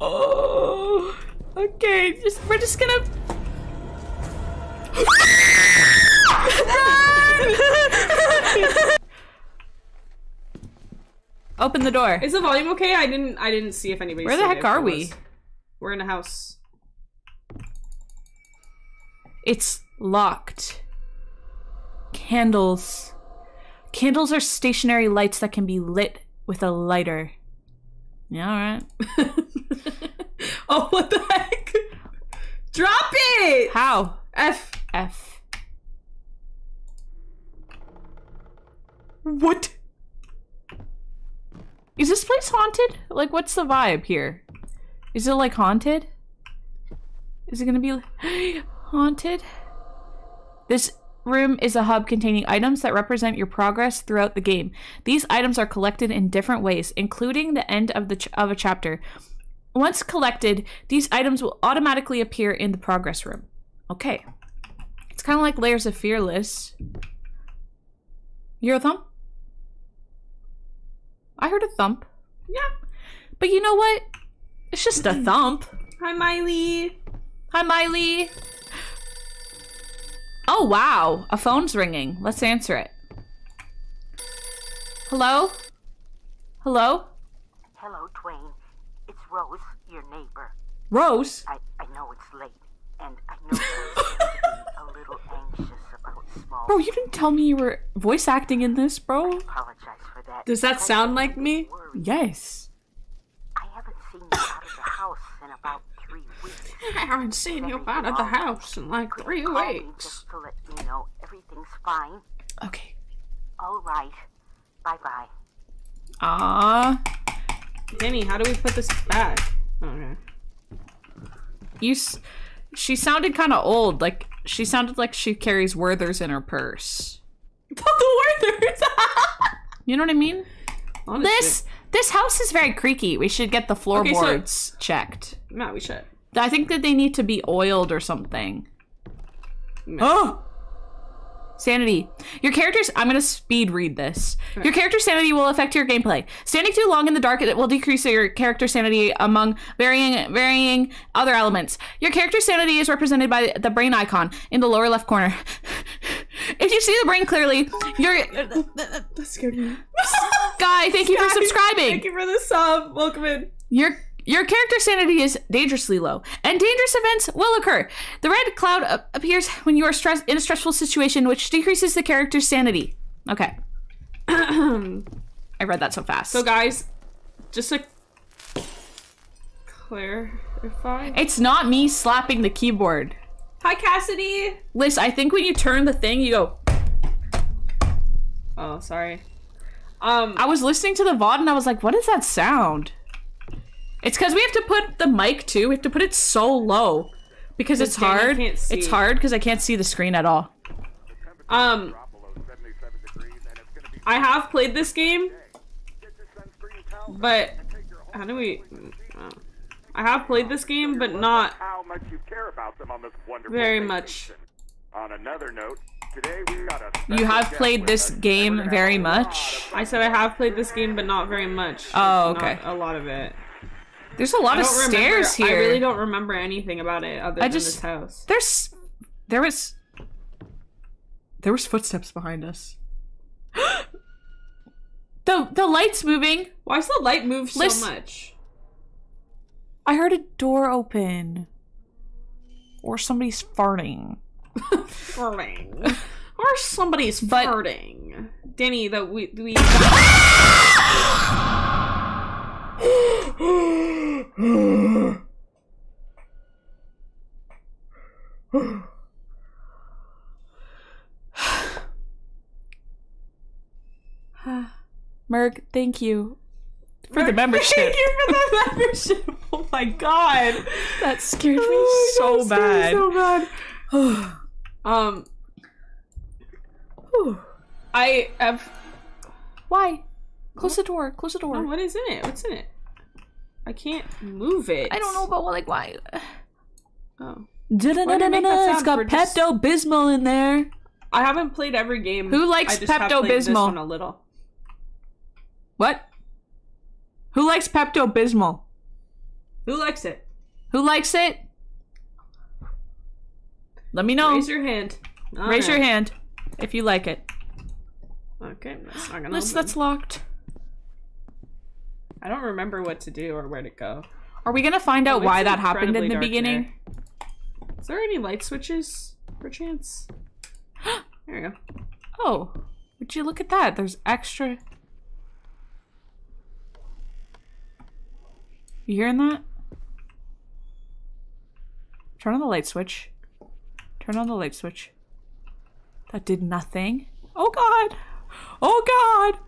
Oh. Okay, just we're just gonna. Open the door. Is the volume okay? I didn't. I didn't see if anybody. Where the heck are we? We're in a house. It's locked. Candles. Candles are stationary lights that can be lit with a lighter. Yeah, alright. oh, what the heck? Drop it. How? F. F. What? Is this place haunted? Like, what's the vibe here? Is it like haunted? Is it gonna be haunted? This room is a hub containing items that represent your progress throughout the game. These items are collected in different ways, including the end of the ch- of a chapter. Once collected, these items will automatically appear in the progress room. Okay. It's kind of like Layers of Fearless. You hear a thump? I heard a thump. Yeah. But you know what? It's just a thump. Hi, Miley. Hi, Miley. Oh, wow. A phone's ringing. Let's answer it. Hello? Hello? Hello, Dwayne. Rose, your neighbor. Rose? I, I know it's late, and I know you're a little anxious about small. Bro, you didn't tell me you were voice acting in this, bro. apologize for that. Does that sound like me? Worry. Yes. I haven't seen you out of the house in about three weeks. I haven't seen you out of the house in like three weeks. just to let me know everything's fine. Okay. All right. Bye bye. Ah. Danny, how do we put this back? Okay. You s- she sounded kind of old. Like she sounded like she carries Werther's in her purse. the Werther's. You know what I mean? Honestly. This this house is very creaky. We should get the Okay, so- floorboards checked. Matt, we should. I think that they need to be oiled or something. Oh! Sanity. Your character's. I'm gonna speed read this. Your character's sanity will affect your gameplay. Standing too long in the dark it will decrease your character sanity among varying varying other elements. Your character's sanity is represented by the brain icon in the lower left corner. if you see the brain clearly, you're. That scared me. guy. Thank you for subscribing. Thank you for the sub. Welcome in. Your your character sanity is dangerously low, and dangerous events will occur. The red cloud appears when you are stress in a stressful situation, which decreases the character's sanity. Okay, I read that so fast. So, guys, just to clarify. it's not me slapping the keyboard. Hi, Cassidy. Liz, I think when you turn the thing, you go. Oh, sorry. Um, I was listening to the VOD and I was like, what is that sound? It's because we have to put the mic too. We have to put it so low because it's hard. can't see. It's hard because I can't see the screen at all. um, I have played this game, but how do we? oh. I have played this game, but not how much you care about them on this wonderful very much. On another note, today we got a You have played this game very have a lot much. I said I have played this game, but not very much. Oh, Not okay. a lot of it. There's a lot of remember- stairs here. I really don't remember anything about it other I than just- this house. There's there was there was footsteps behind us. the the lights moving. Why does the light move so Listen- much? I heard a door open. Or somebody's farting. Farting. or somebody's But- farting. Danny, that we we. Merg, thank you for the membership. Thank you for the membership. Oh my god. That scared me Oh, so that scared me bad. So bad. um. whew. I have. Why? Close the door. Close the door. What is in it? What's in it? I can't move it. I don't know about like why. Oh. It's got Pepto Bismol in there. I haven't played every game. Who likes I just have played this Pepto-Bismol? a little. What? Who likes Pepto Bismol? Who likes it? Who likes it? Let me know. Raise your hand. Raise your hand if you like it. Okay, that's not gonna. This that's locked. I don't remember what to do or where to go. Are we gonna find out Oh, why that happened in the beginning? Is there any light switches, perchance? There you go. Oh, would you look at that? There's extra. You hearing that? Turn on the light switch. Turn on the light switch. That did nothing. Oh god! Oh god!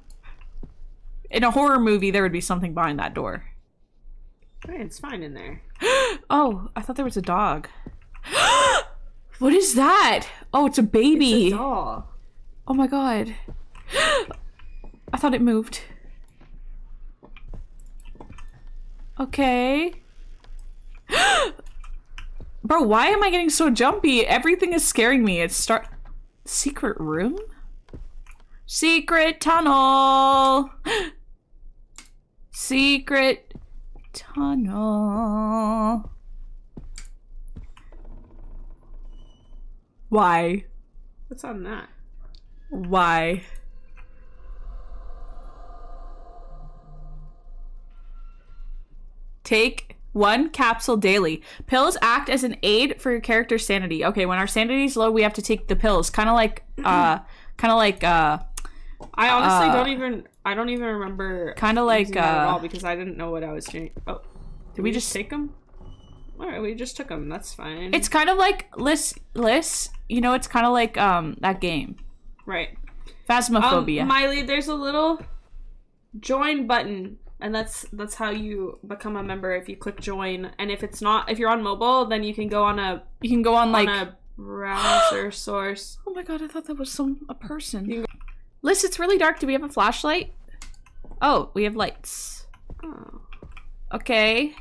In a horror movie, there would be something behind that door. Hey, it's fine in there. Oh, I thought there was a dog. what is that? Oh, it's a baby. A doll. Oh my god. I thought it moved. Okay. Bro, why am I getting so jumpy? Everything is scaring me. It's start secret room? Secret tunnel. Secret tunnel. Why? What's on that? Why? Take one capsule daily. Pills act as an aid for your character's sanity. Okay, when our sanity is low, we have to take the pills. Kind of like, uh, kind of like, uh, I honestly Uh, don't even. I don't even remember. Kinda like, using that at uh, all because I didn't know what I was doing. Oh, did we we just take them? All right, we just took them. That's fine. it's kind of like Liss, Liss. You know, it's kind of like um that game, right. Phasmophobia. Um, Miley, there's a little join button, and that's that's how you become a member. If you click join, and if it's not, if you're on mobile, then you can go on a you can go on like. a browser source. oh my god, I thought that was some a person. Liss, it's really dark. Do we have a flashlight? Oh, we have lights. Oh. Okay.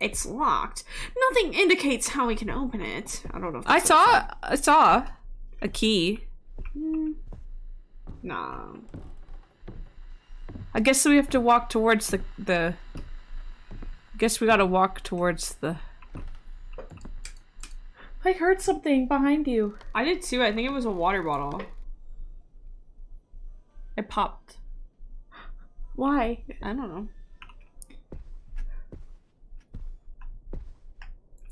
It's locked. Nothing indicates how we can open it. I don't know. If I saw I saw a key. Hmm. Nah. I guess we have to walk towards the the I guess we gotta walk towards the I heard something behind you. I did too. I think it was a water bottle. It popped. Why? I don't know.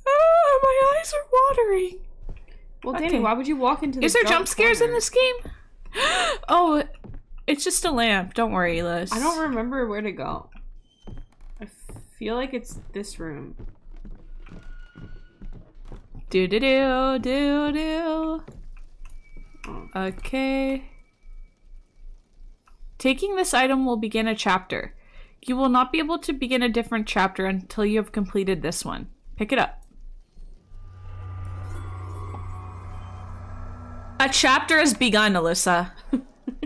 Ah, my eyes are watering. Well, Danny, why would you walk into the Is there jump scares in this game? oh, it's just a lamp. Don't worry, Liz. I don't remember where to go. I feel like it's this room. Do do do do do. Okay. Taking this item will begin a chapter. You will not be able to begin a different chapter until you have completed this one. Pick it up. A chapter has begun, Alyssa.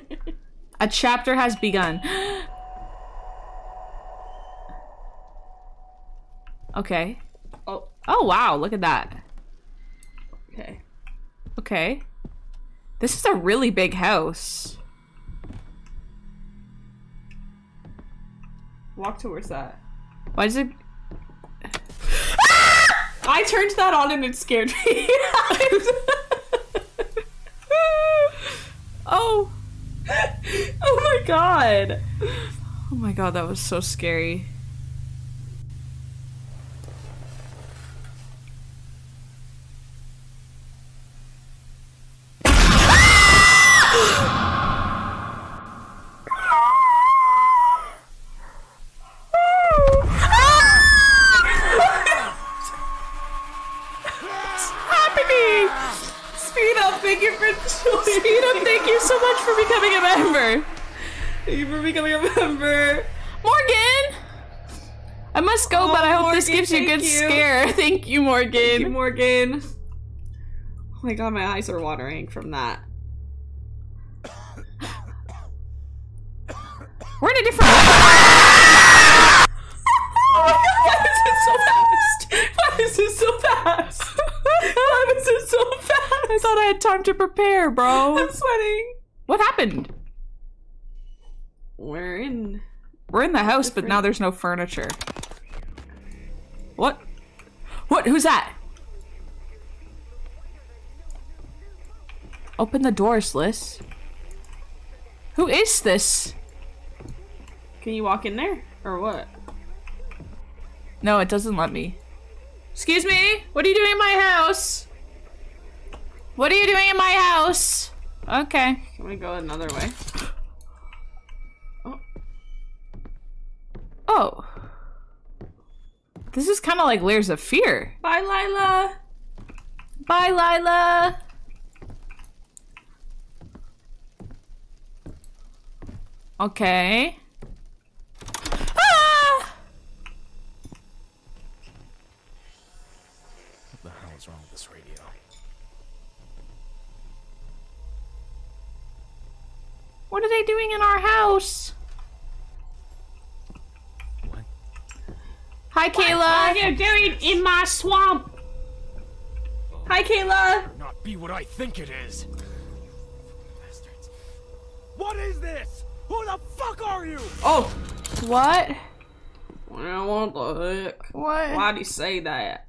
a chapter has begun. okay. Oh, Oh, wow, look at that. Okay. This is a really big house. Walk towards that. Why does it ah! I turned that on and it scared me. Oh oh my god. Oh my god, that was so scary. Morgan, gives you a good you. scare. Thank you, Morgan. Thank you, Morgan. Oh my god, my eyes are watering from that. We're in a different. Oh my god, why is it so fast? Why is it so fast? Why is it so fast? I thought I had time to prepare, bro. I'm sweating. What happened? We're in. We're We're in the house, but now there's no furniture. What? What? Who's that? Open the doors, Liz. Who is this? Can you walk in there? Or what? No, it doesn't let me. Excuse me? What are you doing in my house? What are you doing in my house? Okay. Can we go another way? Oh. This is kind of like Layers of Fear. Bye, Lila! Bye, Lila. Okay. Ah! What the hell is wrong with this radio? What are they doing in our house? Hi, Kayla. What are Kayla. you doing in my swamp? Hi, Kayla! Not be what I think it is. Bastards. What is this? Who the fuck are you? Oh. What? What the heck? What? Why'd you say that?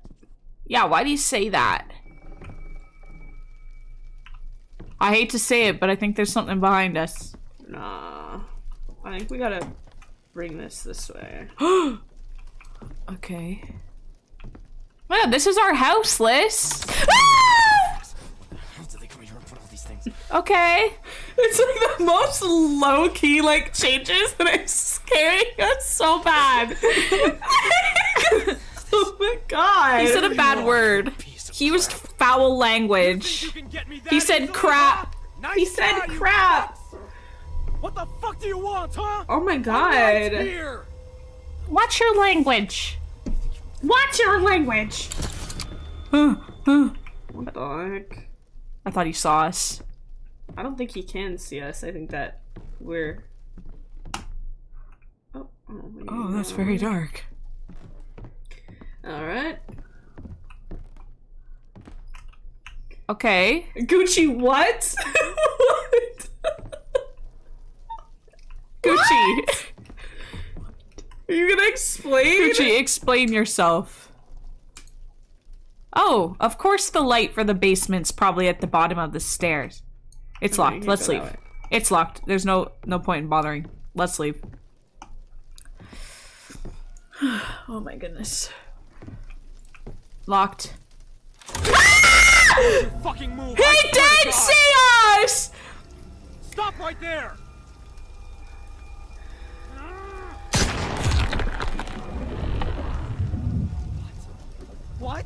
Yeah, why do you say that? I hate to say it, but I think there's something behind us. Nah. I think we gotta bring this this way. Okay. Wow, this is our house, Liz. Ah! How did they come here and put all these things? Okay. It's like the most low key like changes, and it's scaring us so bad. oh my god! He said a bad word. He used foul language. can get me that He said crap. Nice He said try, crap. What the fuck do you want, huh? Oh my god! right here. What's your language? What's your language? Huh, huh. What the heck? I thought he saw us. I don't think he can see us. I think that we're. Oh, oh, Oh, that's very dark. All right. Okay. Gucci, what? what? Gucci. Are you gonna explain? Gucci, explain yourself. Oh, of course the light for the basement's probably at the bottom of the stairs. It's Okay, locked. Let's leave. It's locked. There's no no point in bothering. Let's leave. oh my goodness. Locked. Fucking move. He I did see us! Stop right there. What?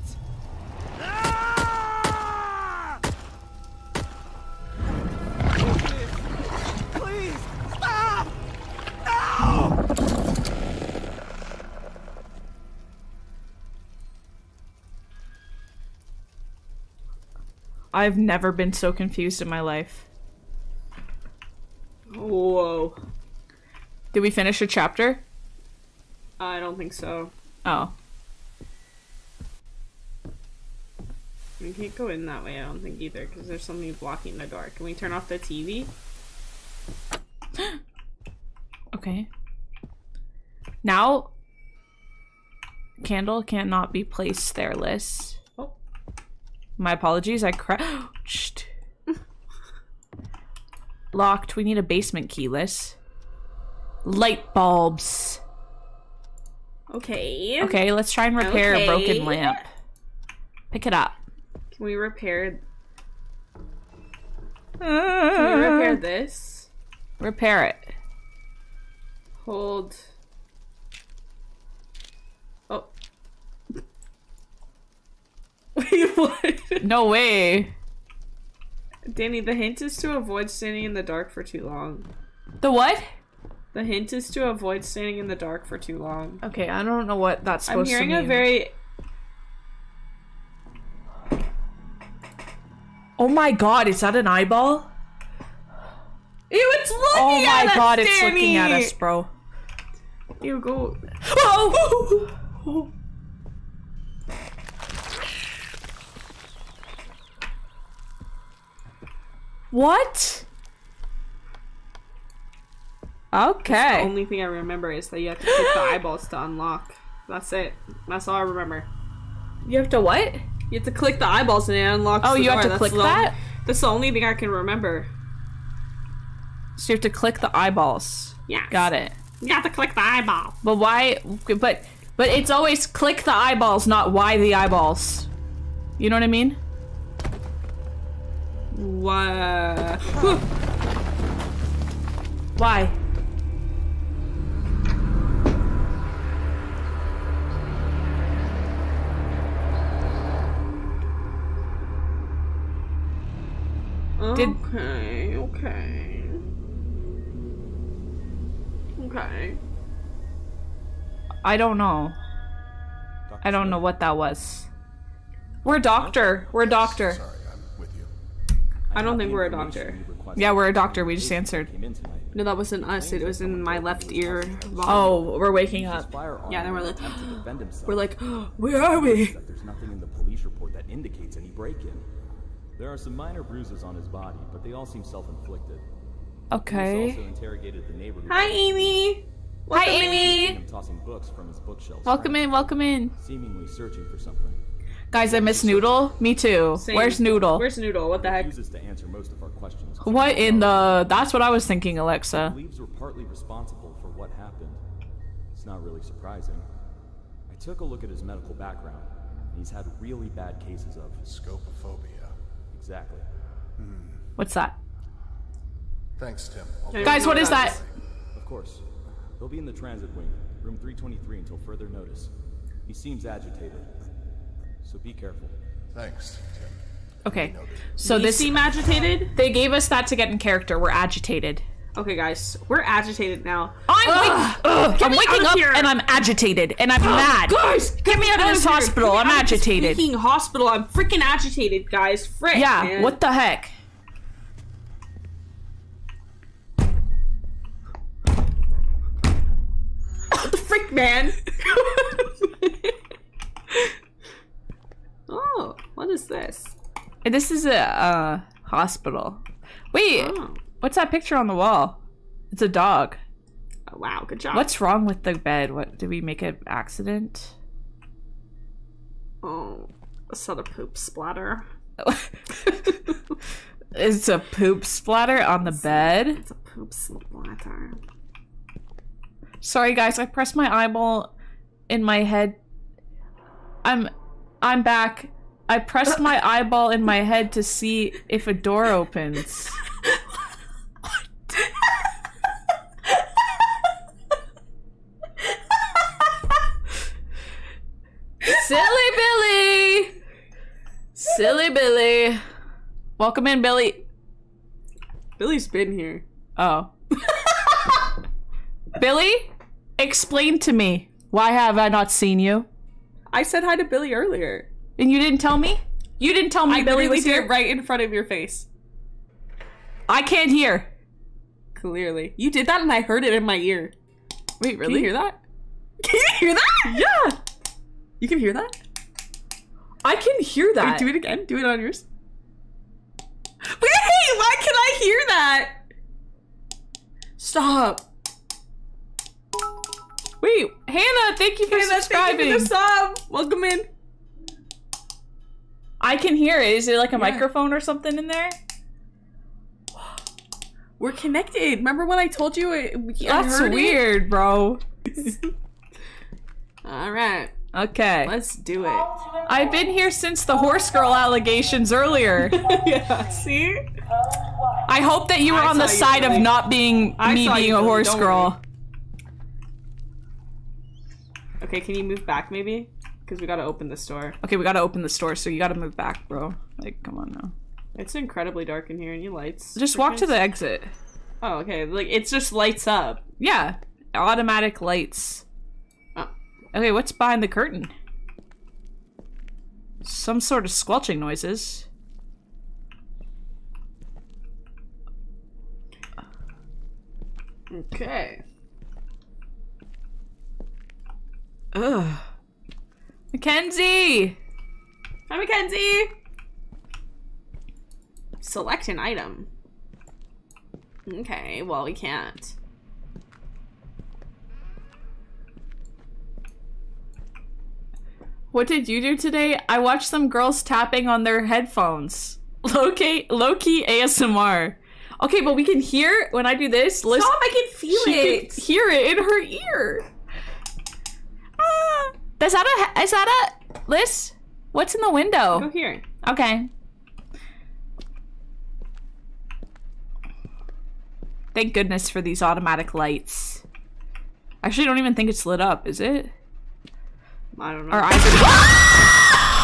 Ah! Please, please, stop! No! I've never been so confused in my life. Whoa. Did we finish a chapter? I don't think so. Oh. We can't go in that way. I don't think either, because there's something blocking the door. Can we turn off the TV? Okay. Now, candle cannot be placed there, Liz. Oh. My apologies. I crouched. Locked. We need a basement key, Liz. Light bulbs. Okay. Okay, let's try and repair a broken lamp. Pick it up. Can we repair? Can we ah. repair this? Repair it. Hold. Oh. Wait, what? No way. Danny, the hint is to avoid standing in the dark for too long. The what? The hint is to avoid standing in the dark for too long. Okay, I don't know what that's supposed to mean. I'm hearing a very. Oh my god, is that an eyeball? Ew, it's looking Oh at my us, god, it's looking at us, bro. You go. Oh! What? Okay. The only thing I remember is that you have to click the eyeballs to unlock. That's it. That's all I remember. You have to what? You have to click the eyeballs and it unlocks. Oh, you have to That's click the that? That's the only thing I can remember. So you have to click the eyeballs. Yeah. Got it. You have to click the eyeball. But why? But but it's always click the eyeballs, not why the eyeballs. You know what I mean? What? Why? Did- Okay. Okay. Okay. I don't know. I don't know what that was. We're a doctor. We're a doctor. Sorry, I'm with you. I don't think we're a doctor. Yeah, we're a doctor. We just answered. No, that wasn't us. It was in my left ear. Oh, we're waking up. Yeah, then we're like, we're like, where are we? there's nothing in the police report that indicates any break-in. There are some minor bruises on his body, but they all seem self-inflicted. Okay. also interrogated the neighbor Hi, Amy. Hi, Amy. him tossing books from his bookshelf, Welcome in. Welcome in. seemingly searching for something. Guys, I miss Noodle. Me too. Same. Where's Noodle? Where's Noodle? What the heck? Refuses to answer most of our questions. What in the? That's what I was thinking, Alexa. believes we're partly responsible for what happened. It's not really surprising. I took a look at his medical background, he's had really bad cases of Scopophobia. Exactly. What's that? Thanks, Tim. I'll Guys, what is that that? Of course. He'll be in the transit wing, room 323 until further notice. He seems agitated. So be careful. Thanks, Tim. Okay. So You this seem agitated? they gave us that to get in character. We're agitated. Okay, guys, we're agitated now. I'm, wak- Ugh, I'm waking up here. and I'm agitated and I'm mad. Guys, get me out of this here. hospital. Get I'm out agitated. Freaking hospital. I'm freaking agitated, guys. Frick. Yeah. man. What the heck? What the frick, man? oh, what is this? This is a uh, hospital. Wait, Oh. What's that picture on the wall? It's a dog. oh wow, good job. What's wrong with the bed? What did we make an accident? Oh, I saw the poop splatter. It's a poop splatter on the bed. It's a poop splatter. Sorry guys, I pressed my eyeball in my head. I'm I'm back. I pressed my eyeball in my head to see if a door opens. Silly Billy! Silly Billy. Welcome in, Billy. Billy's been here. Oh. Billy, explain to me why have I not seen you? I said hi to Billy earlier. And you didn't tell me? You didn't tell me I Billy was here. right in front of your face. I can't hear. Clearly, you did that, and I heard it in my ear. Wait, Can you hear that? Can you hear that? Yeah, You can hear that? I can hear Wait, that. do it again. Do it on yours. Wait, why can I hear that? Stop. Wait, Hannah, thank you for Hannah, thank subscribing. you for the sub. Welcome in. I can hear it. Is it like a Yeah. microphone or something in there? We're connected. Remember when I told you? It, That's heard it? weird, bro. All right, Okay. let's do it. I've been here since the horse girl allegations earlier. yeah. See? I hope that you were I on the side of not being I me being a horse girl. Okay, can you move back maybe? Because we gotta open this door. Okay, we gotta open the store, so you gotta move back, bro. Like, come on now. It's incredibly dark in here. Any lights? Just walk to the exit. Oh, okay. Like it's just lights up. Yeah, automatic lights. Okay, what's behind the curtain? Some sort of squelching noises. Okay. Ugh. Mackenzie! Hi, Mackenzie. Select an item. Okay. Well, we can't. What did you do today? I watched some girls tapping on their headphones. Low-key, low-key ASMR. Okay, but we can hear when I do this. Listen, Stop, I can feel she it. can hear it in her ear. Ah. Is that a? Is that a? Liz? What's in the window? Go here. Okay. Thank goodness for these automatic lights. Actually, I don't even think it's lit up, is it? I don't know. Our eyes are.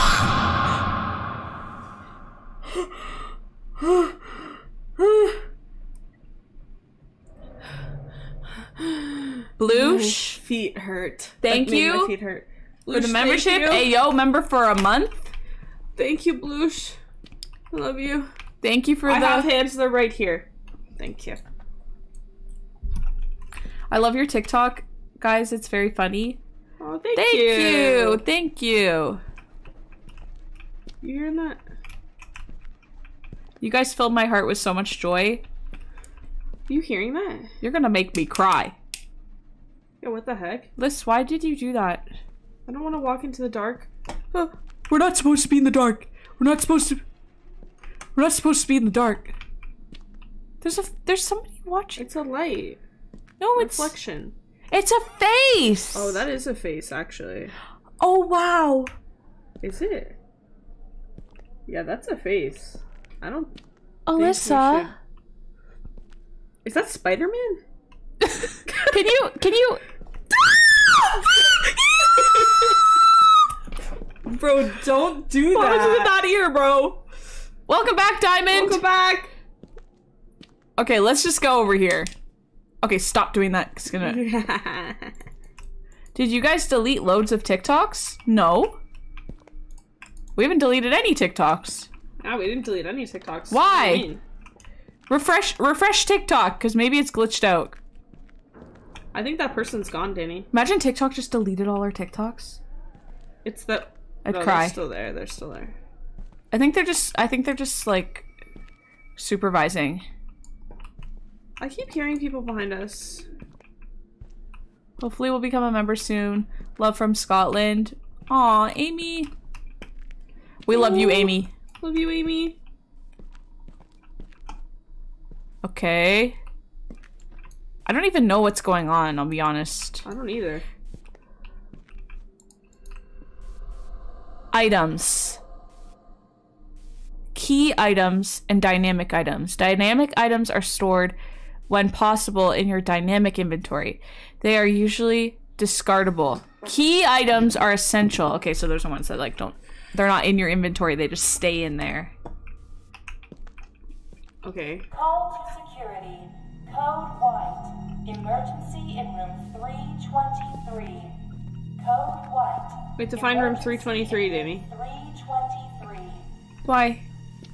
Bloosh feet hurt. Thank made you My feet hurt. for the membership. Thank you. Hey yo, member for a month. Thank you, Bloosh. I love you. Thank you for I the. have hands. They're right here. Thank you. I love your TikTok, guys. It's very funny. Oh, thank, Thank you. you. Thank you. You hearing that? You guys filled my heart with so much joy. You hearing that? You're gonna make me cry. Yeah, what the heck? Liz, why did you do that? I don't want to walk into the dark. Oh, We're not supposed to be in the dark. We're not supposed to. We're not supposed to be in the dark. There's a there's somebody watching. it's a light. No, it's Reflection. It's a face. Oh, that is a face, actually. Oh wow. Is it? Yeah, that's a face. I don't. Alyssa, should- Is that Spider Man? can you can you? Bro, don't do What was that. that ear, bro? Welcome back, Diamond. Welcome back. Okay, let's just go over here. Okay, stop doing that. It's gonna. Did you guys delete loads of TikToks? No. We haven't deleted any TikToks. Ah, we didn't delete any TikToks. Why? What do you mean? Refresh refresh TikTok, because maybe it's glitched out. I think that person's gone, Danny. Imagine TikTok just deleted all our TikToks. It's the. I'd no, cry. They're still there. They're still there. I think they're just I think they're just like supervising. I keep hearing people behind us. Hopefully we'll become a member soon. Love from Scotland. Aw, Amy. We love you, Amy. Love you, Amy. Okay. I don't even know what's going on, I'll be honest. I don't either. Items. Key items and dynamic items. Dynamic items are stored when possible in your dynamic inventory. They are usually discardable. Key items are essential. Okay, so there's the ones that like don't they're not in your inventory, they just stay in there. Okay. Call to security. Code white. Emergency in room 323. Code white. We have to find room 323, in Danny. 323. Why?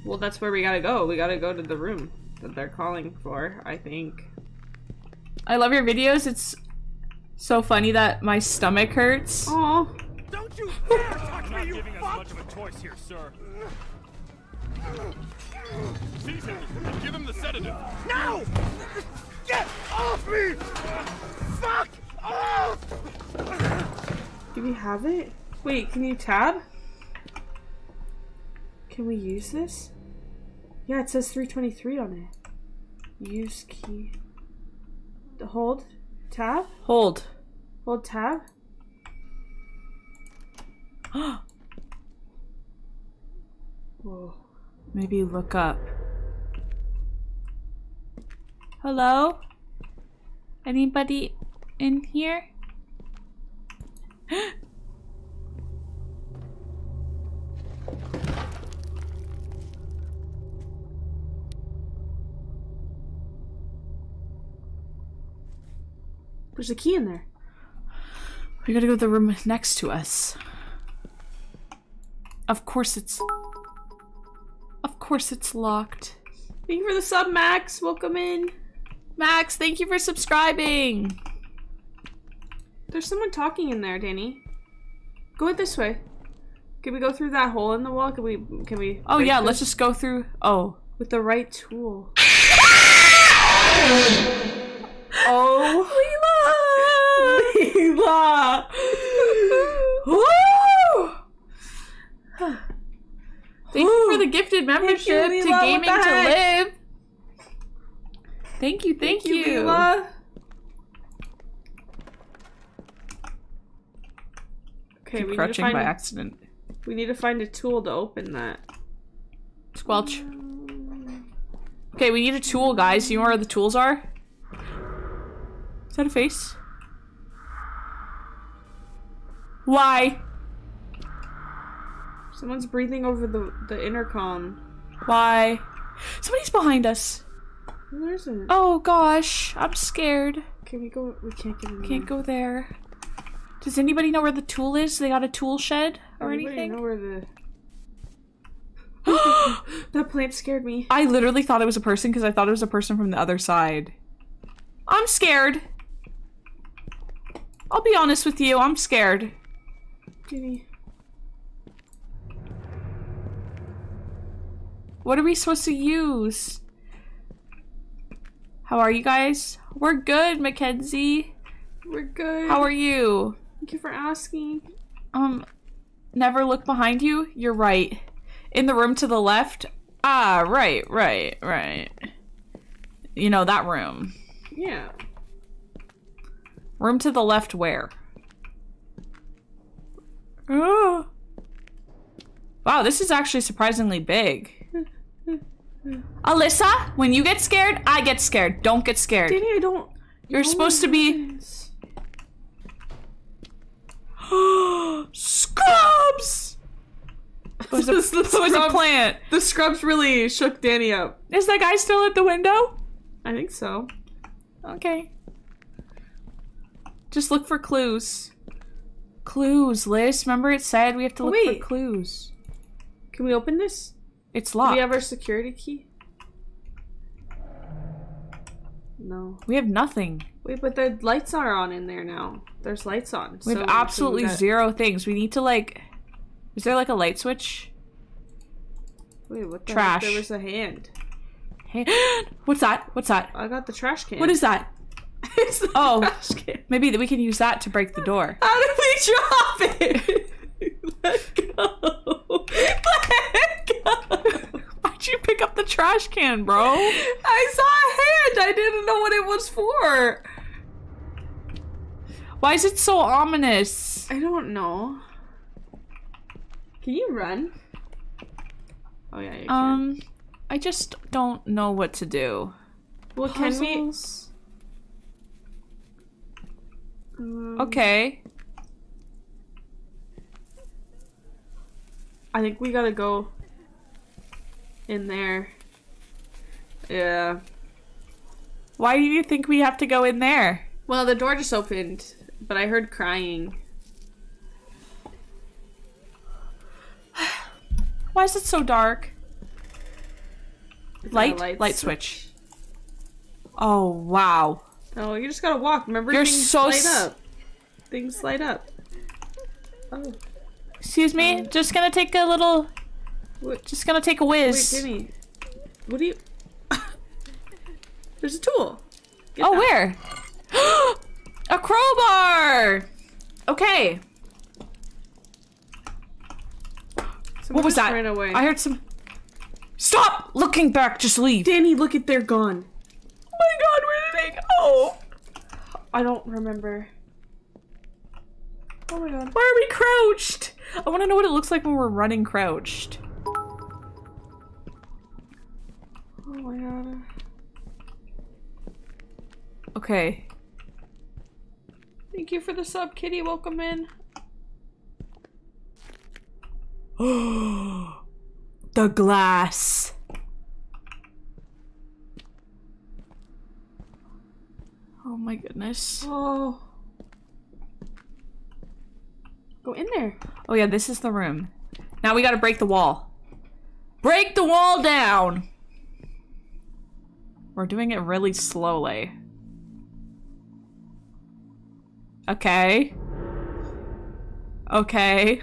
Well, that's where we gotta go. We gotta go to the room that they're calling for, I think. I love your videos. It's so funny that my stomach hurts. Oh, Don't you dare touch I'm me, not you giving us fuck! much of a choice here, sir. Seize him and give him the sedative. No! Get off me! Fuck off! do we have it? Wait, can you tab? Can we use this? Yeah, it says 323 on it. Use key. The hold. Tab? Hold. Hold tab? Whoa. Maybe look up. Hello? Anybody in here? There's a key in there. We gotta go to the room next to us. Of course it's. Of course it's locked. Thank you for the sub, Max. Welcome in. Max, thank you for subscribing. There's someone talking in there, Danny. Go it this way. Can we go through that hole in the wall? Can we? Can we? Oh yeah, this let's just go through. Oh. with the right tool. oh, blah. Thank you for the gifted membership you, to Gaming to Live. Thank you, thank, thank you. you Okay, we need to find by a, accident. We need to find a tool to open that. Squelch. Okay, we need a tool, guys. You know where the tools are? Is that a face? Why? Someone's breathing over the the intercom. Why? Somebody's behind us. Where is it? Oh gosh, I'm scared. Can we go? We can't get in there. Can't go there. Does anybody know where the tool is? They got a tool shed or Anybody anything? Know where the that plant scared me. I literally thought it was a person because I thought it was a person from the other side. I'm scared. I'll be honest with you, I'm scared. Gimme. What are we supposed to use? How are you guys? We're good, Mackenzie. We're good. How are you? Thank you for asking. Um, never look behind you? You're right. In the room to the left? Ah, right, right, right. You know, that room. Yeah. Room to the left where? Oh. Wow, this is actually surprisingly big. Alyssa, when you get scared, I get scared. Don't get scared. Danny, I don't. You're supposed to be Scrubs! It was a, the it was a plant. The scrubs really shook Danny up. Is that guy still at the window? I think so. Okay. Just look for clues. Clues, Liz. Remember it said we have to oh, look Wait. for clues. Can we open this? It's Do locked. we have our security key? No. We have nothing. Wait, but the lights are on in there now. There's lights on. We so- have absolutely got- zero things. We need to like. Is there like a light switch? Wait, what the Trash. Heck? There was a hand. Hey, what's that? What's that? I got the trash can. What is that? It's the Oh, trash can. maybe that we can use that to break the door. How did we drop it? Let go. Let go. Why'd you pick up the trash can, bro? I saw a hand. I didn't know what it was for. Why is it so ominous? I don't know. Can you run? Oh yeah, you can. Um, I just don't know what to do. Well, can we? Um, Okay. I think we gotta go in there. Yeah. Why do you think we have to go in there? Well, the door just opened, but I heard crying. Why is it so dark? Light, light light, switch. Oh wow. Oh, you just gotta walk. Remember, You're things so light up. Things light up. Oh, Excuse me. Um, just gonna take a little. What? Just gonna take a whiz. wait. Timmy. What do you? There's a tool. Get oh, that. where? a crowbar. Okay. Someone what was that? Ran away. I heard some. Stop looking back. Just leave. Danny, look at they're gone. Oh my god, where did they go? I don't remember. Oh my god. Why are we crouched? I want to know what it looks like when we're running crouched. Oh my god. Okay. Thank you for the sub, Kitty. Welcome in. the glass. Oh my goodness. Oh. Go in there. Oh yeah, this is the room. Now we gotta break the wall. Break the wall down! We're doing it really slowly. Okay. Okay.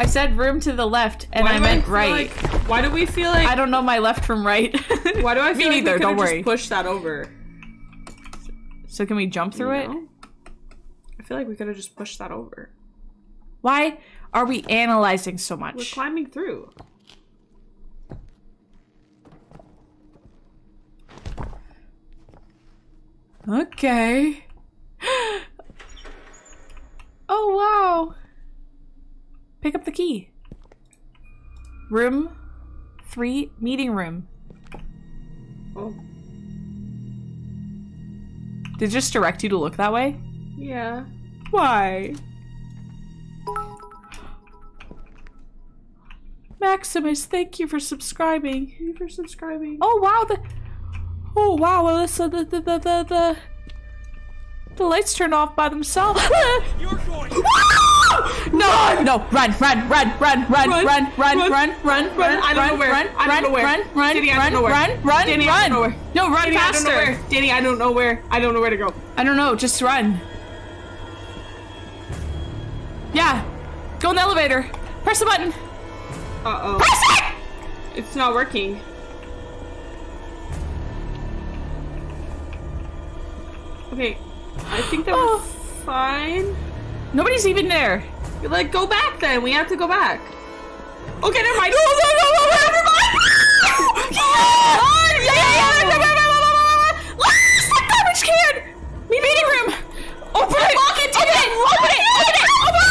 I said room to the left, and Why I meant feel right. like- why do we feel like? I don't know my left from right. Why do I Me feel like neither, we don't worry. Just push that over. So can we jump through You it? I feel like we could have just pushed that over. Why are we analyzing so much? We're climbing through. Okay. oh wow. Pick up the key. Room three, meeting room. Oh, Did it just direct you to look that way? yeah. Why? Maximus, thank you for subscribing. Thank you for subscribing. Oh wow, the Oh wow, Alyssa, the the the the the, the lights turn off by themselves. You're going. Ah! No, no, run, run, run, run, run, run, run, run, run, run, run, run, I don't know where. run, I don't know where. run, run, Danny, I run, don't know where. run, run, Danny, I don't know run. where. No, run Danny, I don't know faster. where. Danny, I don't know where. I don't know where to go. I don't know, just run. Yeah, go in the elevator. Press the button. Uh oh. Press it. It's not working. Okay. I think that Oh. fine. Nobody's even there. Like, go back then. We have to go back. Okay, never mind. No, no, no, no, never mind. Yeah, yeah, yeah, yeah, yeah. Last, the garbage can. Meeting room. Open it. Lock it. Open it. Open it. Open it. Open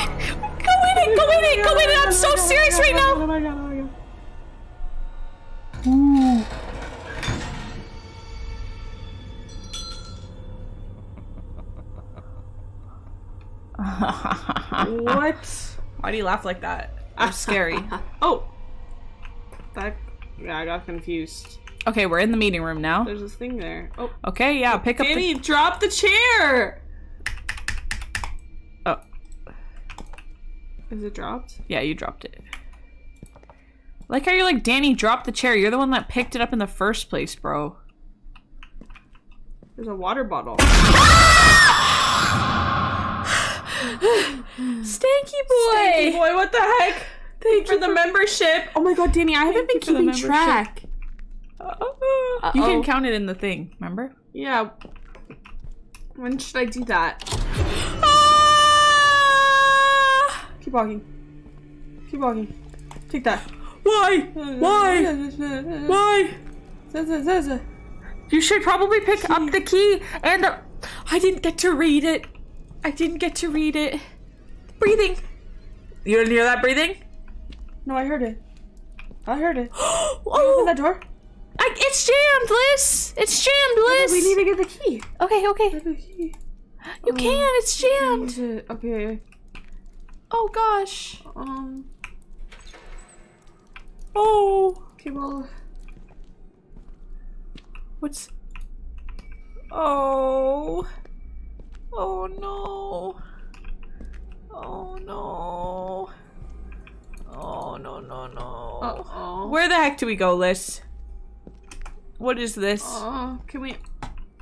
it. Go in it. Go in it. Go in it. I'm so serious right now. Oh my god, oh my god. What? Why do you laugh like that? I'm scary. Oh. That. Yeah, I got confused. Okay, we're in the meeting room now. There's this thing there. Oh. Okay, yeah, pick up Danny, the. drop the chair! Oh, Is it dropped? yeah, you dropped it. Like how you're like, Danny, drop the chair. You're the one that picked it up in the first place, bro. There's a water bottle. Stanky boy. Hey, boy, what the heck? Thank you for the membership. Oh my god, Danny, I haven't been you for keeping track. You can count it in the thing, remember? Yeah. When should I do that? Ah! Keep walking. Keep walking. Take that. Why? Why? Why? Why? You should probably pick up the key and the. I didn't get to read it. I didn't get to read it. Breathing. You didn't hear that breathing? No, I heard it. I heard it. oh! Open that door. I, it's jammed, Liz. It's jammed, Liz. We need to get the key. Okay, okay. The key. You can. It's jammed. It- Okay. Oh gosh. Um. Oh. Okay. Well. What's? Oh. Oh no. Oh no. Oh no no no. Uh oh. Where the heck do we go, Liz? What is this? Oh, can we?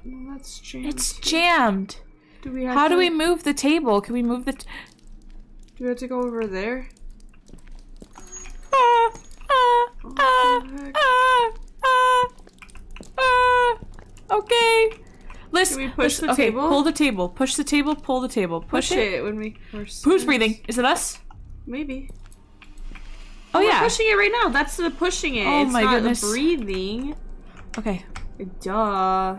No, that's jammed. it's jammed. Do we have How do we move the table? Can we move the? T- Do we have to go over there? ah, ah, ah, ah, ah, ah. Okay. Liz, Can we push the okay, table? Pull the table. Push the table. Pull the table. Push, Push it. it when we. Who's breathing? Is it us? Maybe. Oh We're yeah. pushing it right now. That's the pushing it. Oh it's my goodness. the breathing. Okay. Duh.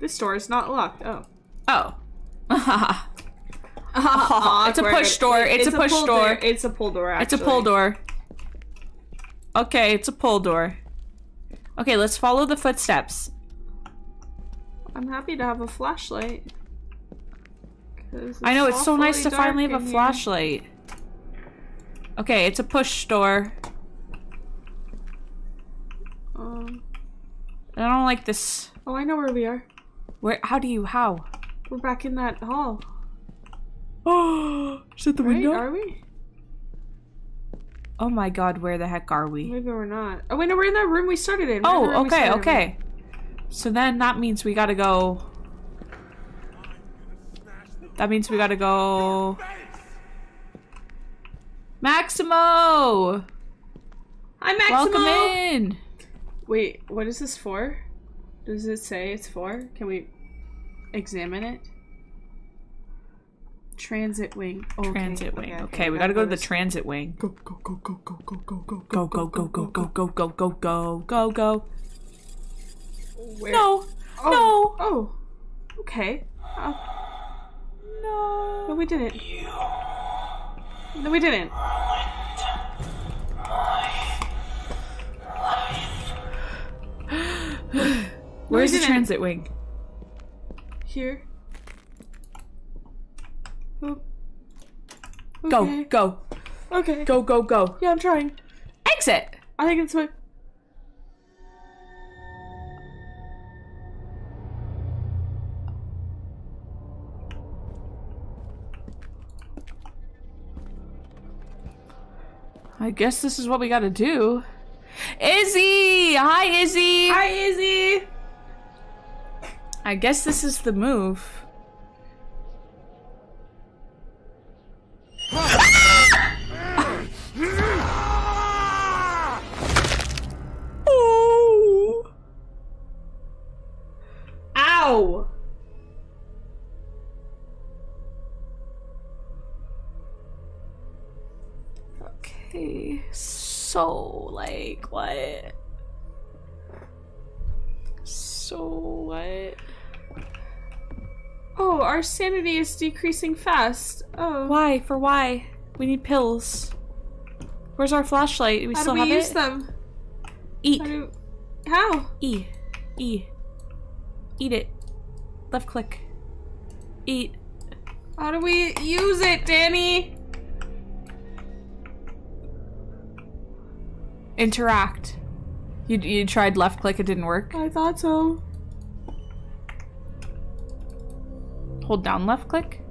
This door is not locked. Oh. Oh. It's a push door. It's a push pull door. It's a pull door. it's a pull door. Okay, it's a pull door. Okay, let's follow the footsteps. I'm happy to have a flashlight. I know it's so nice to finally have a here. flashlight. Okay, it's a push door. Um. I don't like this. Oh, I know where we are. Where? How do you? How? We're back in that hall. Oh, is it the Right? Are we? Oh my god, where the heck are we? Maybe we're not. Oh wait, no, we're in that room we started in. We're Oh, we okay, in. Okay. So then that means we gotta go. That means we gotta go. Maximo! Hi, Maximo. Welcome in! Wait, what is this for? Does it say it's for? Can we examine it? Transit wing. Okay, Transit wing. Okay, we gotta go to the transit wing. Go go go go go go go go Go, go, go, go, go, go, go, go, go, go, go. Where? No, Oh. no, Oh. Okay. Oh, no. no, we didn't. No, we didn't. Where's the transit wing? Here. Oh. Go, go, Okay. go, go, go. Yeah, I'm trying. Exit. I think it's my. I guess this is what we gotta do. Izzy! Hi, Izzy! Hi, Izzy. I guess this is the move. So like what? So what? Oh, our sanity is decreasing fast. Oh. Why? For why? We need pills. Where's our flashlight? We How still do we have use it. them? Eat. How do? How? E. E. Eat it. Left click. Eat. How do we use it, Danny? Interact. You, you tried left click, it didn't work. I thought so. Hold down left click.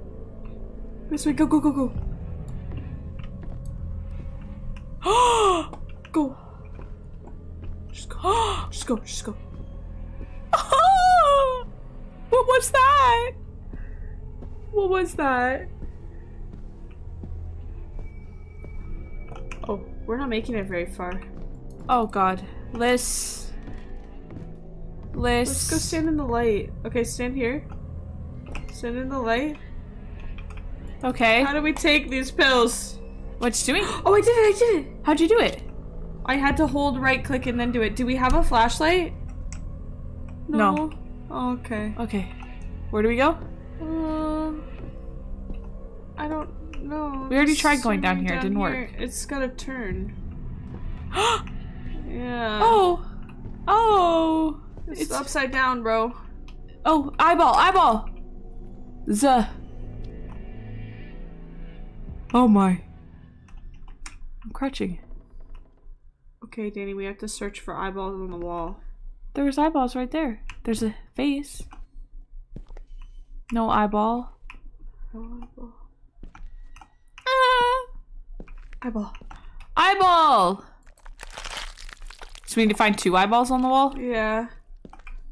This way, go, go, go, go. go. Just go. just go, just go. what was that? What was that? Oh, we're not making it very far. Oh god. Liz. Liz. Let's go stand in the light. Okay, stand here. Stand in the light. Okay. How do we take these pills? What you doing? Oh, I did it, I did it. How'd you do it? I had to hold right click and then do it. Do we have a flashlight? No. Oh, okay. Okay. Where do we go? Uh, I don't know. We already tried going down here, it didn't work. It's gotta turn. yeah. Oh. Oh. it's, it's- upside down, bro. Oh, eyeball, eyeball. Z. Oh my. I'm crouching. Okay, Danny, we have to search for eyeballs on the wall. There was eyeballs right there. There's a face. No eyeball. No eyeball. Ah. Eyeball. Eyeball. So we need to find two eyeballs on the wall. Yeah.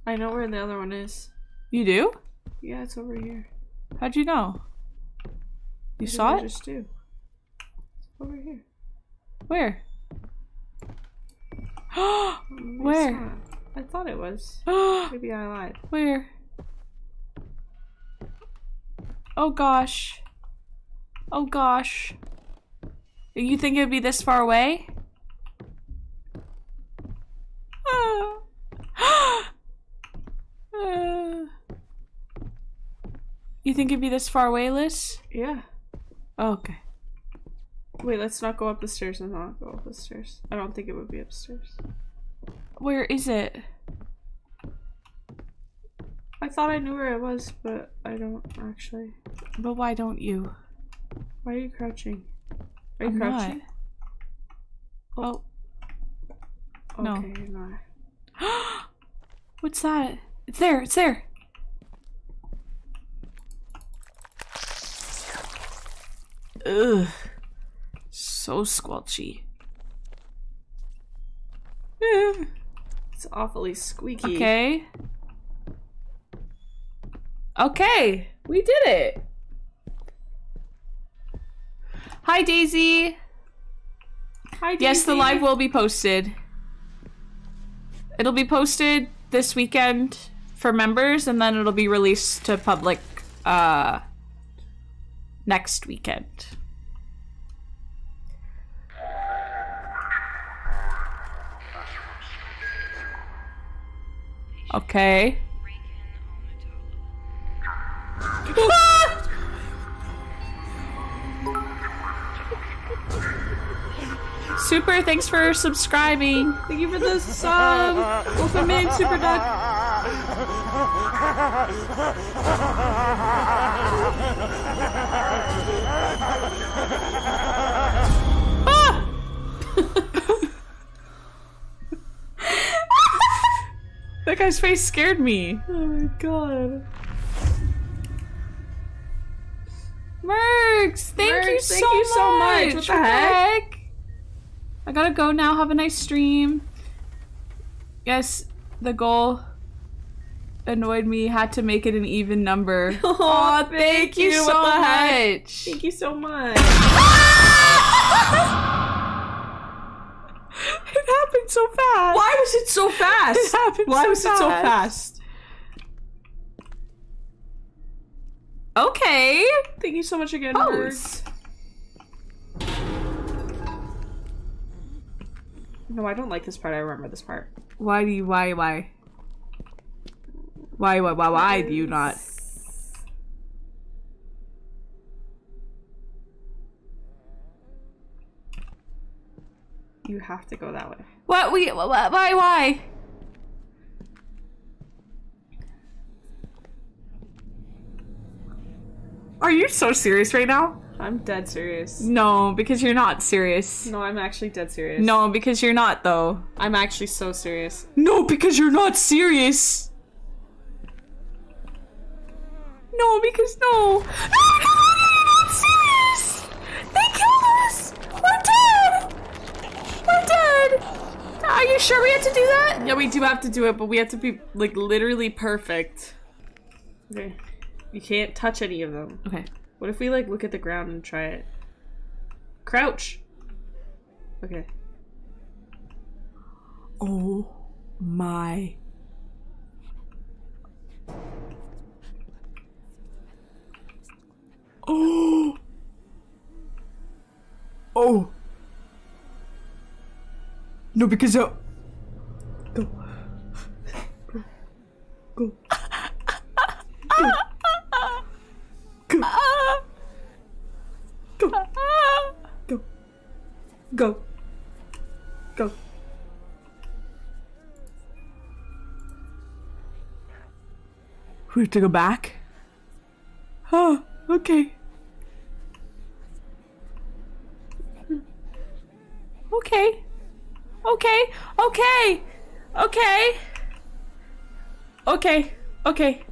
I know where the other one is. You do? Yeah, it's over here. How'd you know? You saw did I it? Just do. It's over here. Where? Where? I thought it was. Maybe I lied. Where? Oh gosh. Oh gosh. You think it'd be this far away? Uh. You think it'd be this far away, Liz? Yeah. Oh, okay. Wait, let's not go up the stairs and not go up the stairs. I don't think it would be upstairs. Where is it? I thought I knew where it was, but I don't actually. But why don't you? Why are you crouching? Are you I'm crouching? not. Oh. No. Okay. What's that? It's there, it's there. Ugh. So squelchy. It's awfully squeaky. Okay. Okay, we did it. Hi, Daisy. Hi, Yes, the live will be posted. It'll be posted this weekend for members, and then it'll be released to public uh, next weekend. Okay. Super, thanks for subscribing. Thank you for the sub. Welcome in, Super Duck. Ah! that guy's face scared me. Oh my god. Merks, thank you Merks, so thank you so much. much. What the heck? I gotta go now. Have a nice stream. Yes, the goal annoyed me. Had to make it an even number. Aw, oh, thank you so much. Thank you so much. It happened so fast. Why was it so fast? It happened Why so was it so fast. fast? Okay. Thank you so much again, oh, Pose. No, I don't like this part. I remember this part. Why do you? Why? Why? Why? Why? Why? Why do you not? You have to go that way. What? We? Why? Why? Why? Are you so serious right now? I'm dead serious. No, because you're not serious. No, I'm actually dead serious. No, because you're not though. I'm actually so serious. No, because you're not serious. No, because no. No, because you're not serious. They killed us. We're dead. We're dead. Are you sure we have to do that? Yeah, we do have to do it, but we have to be like literally perfect. Okay. You can't touch any of them. Okay. What if we like look at the ground and try it? Crouch. Okay. Oh my. Oh. Oh. No, because uh, go. Go. Go. Go. Go. Go. Go. Go. We have to go back? Oh, okay. Okay. Okay. Okay. Okay. Okay. Okay.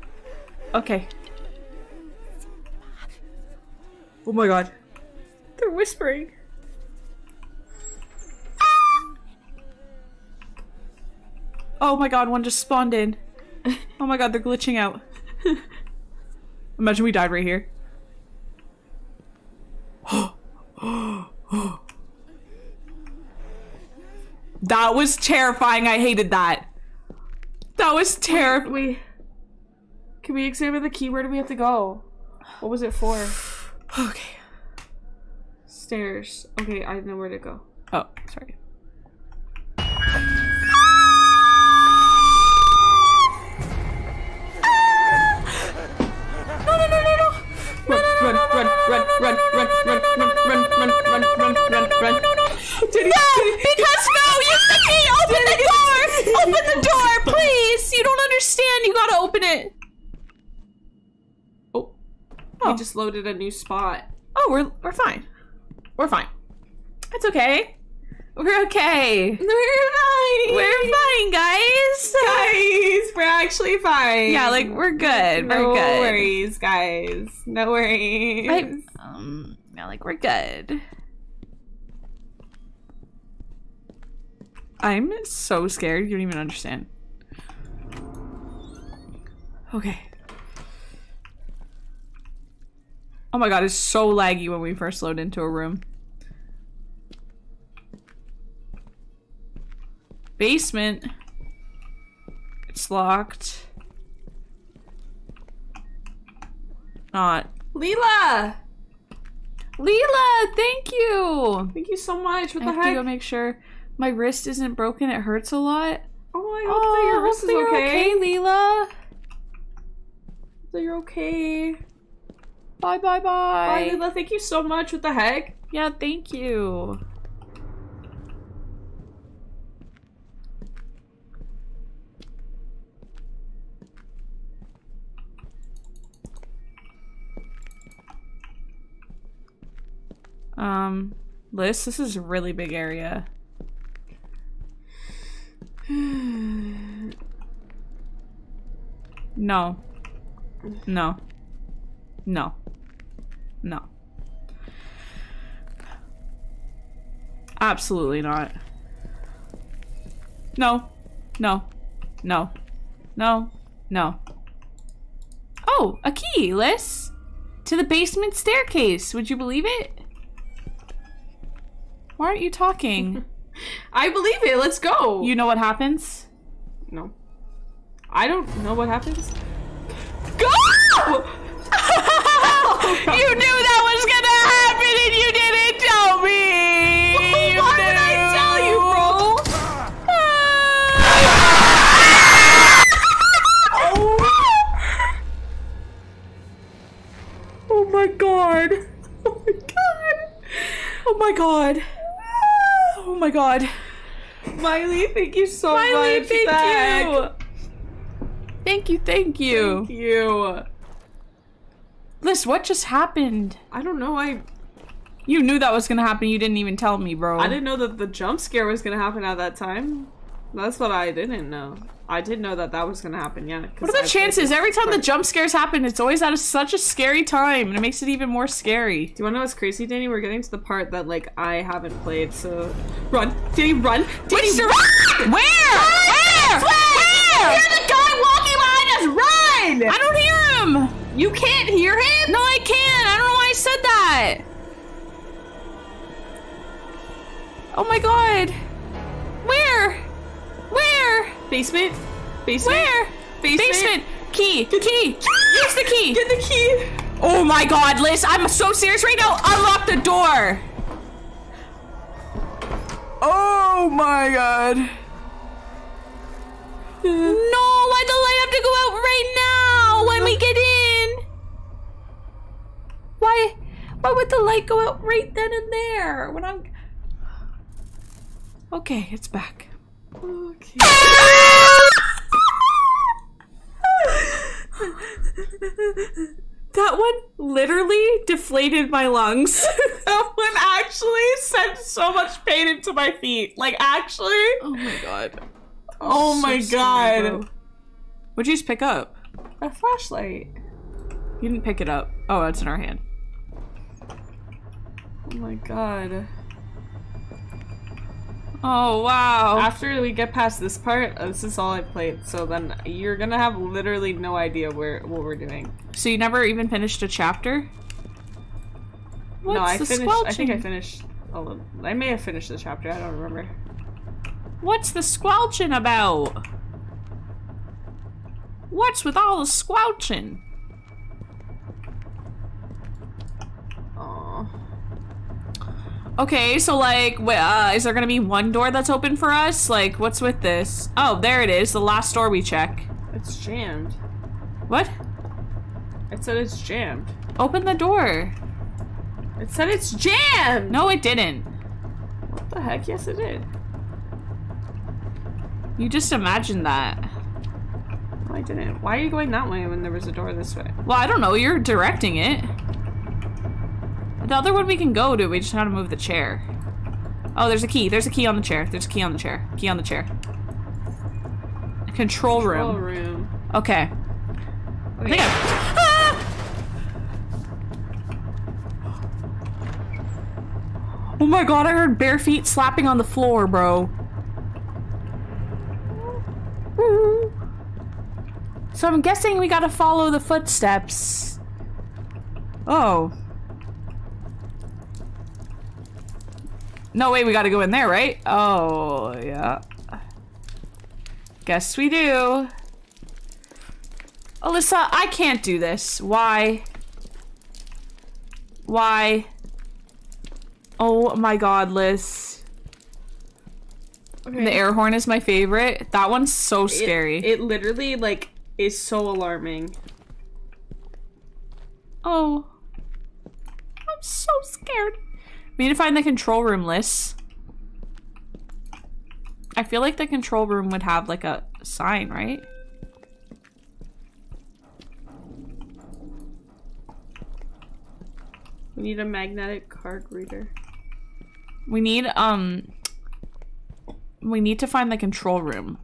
Okay. Oh my god. They're whispering. Oh my god, one just spawned in. Oh my god, they're glitching out. Imagine we died right here. that was terrifying. I hated that. That was terrifying. Can we examine the key? Where do we have to go? What was it for? Okay. Stairs. Okay, I know where to go. Oh, sorry. No, no, no, no, no. Run, run, run, run, run, run, run, run, run, run, run, run, run. Did he, no, because no, use the key. Open the door. Open the door, please. You don't understand. You gotta open it. Oh. We just loaded a new spot. Oh, we're we're fine. We're fine. It's okay. We're okay. We're fine. We're fine, guys. guys. We're actually fine. Yeah, like we're good. no we're good. No worries, guys. No worries. I, um, yeah, like we're good. I'm so scared. You don't even understand. Okay. Oh my god, it's so laggy when we first load into a room. Basement. It's locked. Not. Leela! Leela, thank you. Thank you so much. What I the have to go make sure my wrist isn't broken. It hurts a lot. Oh, I hope that your oh, wrist is you're okay. Leela. That you're okay. Bye, bye, Bye, bye. Leela. Thank you so much. What the heck? Yeah, thank you. Um, Liz, this is a really big area. No. No. No. No. Absolutely not. No. No. No. No. No. Oh, a key, Liz. To the basement staircase. Would you believe it? Why aren't you talking? I believe it. Let's go. you know what happens? no. I don't know what happens. Go! you knew that was gonna happen and you didn't tell me! Why would I tell you, bro? Oh my god. Oh my god. Oh my god. Oh my god. Miley, thank you so Miley, much. thank Thank you. Thank you, thank you. Thank you. Liz, what just happened? I don't know. I You knew that was gonna happen, you didn't even tell me, bro. I didn't know that the jump scare was gonna happen at that time. That's what I didn't know. I did know that that was gonna happen. Yeah. What are the played chances? Every time the jump scares happen, it's always at a, such a scary time, and it makes it even more scary. Do you wanna know what's crazy, Danny? We're getting to the part that like I haven't played, so run, Danny, run, Danny, run! Where? Where? Where? Where? You're the guy walking behind us. Run! I don't hear him. You can't hear him. No, I can't. I don't know why I said that. Oh my god. Where? Where? Basement. Basement. Where? Basement. Basement. Key. The key. Use the key. Get the key. Oh my god, Liz, I'm so serious right now. Unlock the door. Oh my god. No, why the light have to go out right now when we get in? Why why would the light go out right then and there when I'm Okay, it's back. Okay. That one literally deflated my lungs. that one actually sent so much pain into my feet. Like actually. oh my god. Oh my So scary, god. What'd you just pick up? A flashlight. You didn't pick it up. Oh, it's in our hand. Oh my god. Oh wow. After we get past this part, uh, this is all I played. So then you're gonna have literally no idea where what we're doing. So you never even finished a chapter? What's no, I the finished. I think I finished. A little, I may have finished the chapter. I don't remember. What's the squelching about? What's with all the squelching? Oh. Okay, so like, uh, is there gonna be one door that's open for us? Like, what's with this? Oh, there it is, the last door we check. It's jammed. What? It said it's jammed. Open the door. It said it's jammed. No, it didn't. What the heck? Yes, it did. You just imagined that. No, I didn't. Why are you going that way when there was a door this way? Well, I don't know. You're directing it. The other one we can go to. We just gotta move the chair. Oh, there's a key. There's a key on the chair. There's a key on the chair. Key on the chair. Control room. Control room. Okay. I think I- Ah! Oh my god, I heard bare feet slapping on the floor, bro. So I'm guessing we gotta follow the footsteps. Oh. No, wait, we gotta go in there, right? Oh, yeah. Guess we do. Alyssa, I can't do this. Why? Why? Oh my god, Liz. Okay. The air horn is my favorite. That one's so It- scary. It, literally like is so alarming. oh. I'm so scared. We need to find the control room, Liz. I feel like the control room would have like a sign, right? We need a magnetic card reader. We need um we need to find the control room.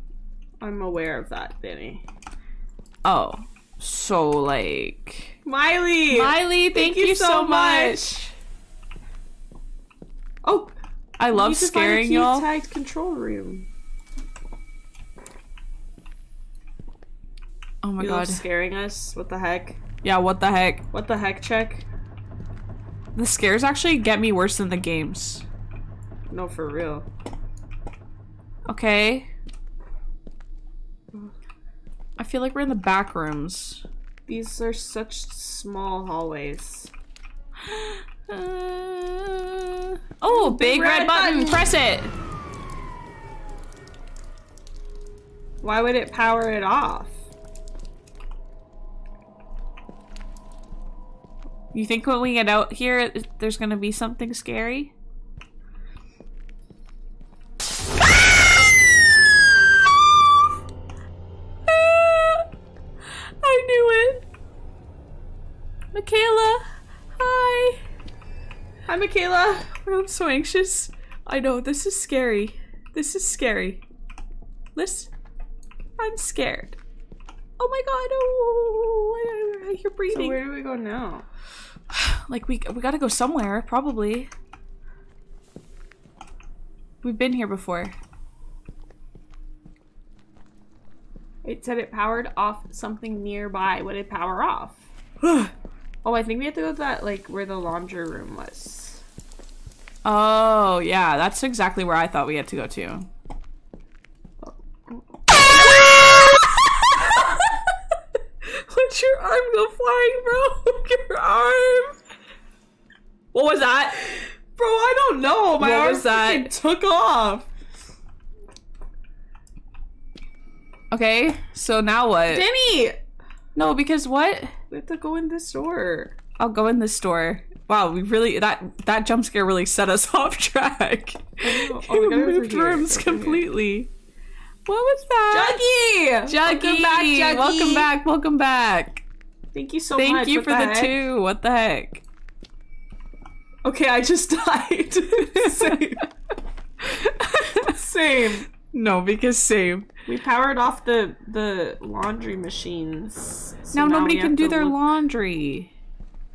I'm aware of that, Danny. Oh. So like Miley. Miley, thank, you, so much. Oh, I love need to find a scaring y'all. Tagged control room. Oh my you god. scaring us. What the heck? Yeah, what the heck? What the heck? Check. The scares actually get me worse than the games. No, for real. Okay. I feel like we're in the back rooms. These are such small hallways. Uh, oh, big, red, red button. button. Press it. Why would it power it off? You think when we get out here, there's gonna be something scary? I knew it. Michaela, hi. Hi, Michaela. I'm so anxious. I know this is scary. This is scary. Listen, I'm scared. Oh my god! Oh, I, hear breathing. So where do we go now? Like we we gotta go somewhere, probably. We've been here before. It said it powered off something nearby. What did power off? oh, I think we have to go to that like where the laundry room was. Oh yeah, that's exactly where I thought we had to go to. Let your arm go flying, bro. Your arm. What was that? Bro, I don't know. My What arm that? took off. Okay, so now what? Danny, No, because what? We have to go in this door. I'll go in the store. Wow, we really that that jump scare really set us off track. Oh, You we gotta go through moved rooms here. completely. What was that? Juggy! Juggy, Welcome back, Juggy. welcome back, welcome back. Thank you so Thank much. Thank you What for the, heck? two. What the heck? Okay, I just died. Same. Same. No, because same. We powered off the the laundry machines. so now nobody can do their look- laundry.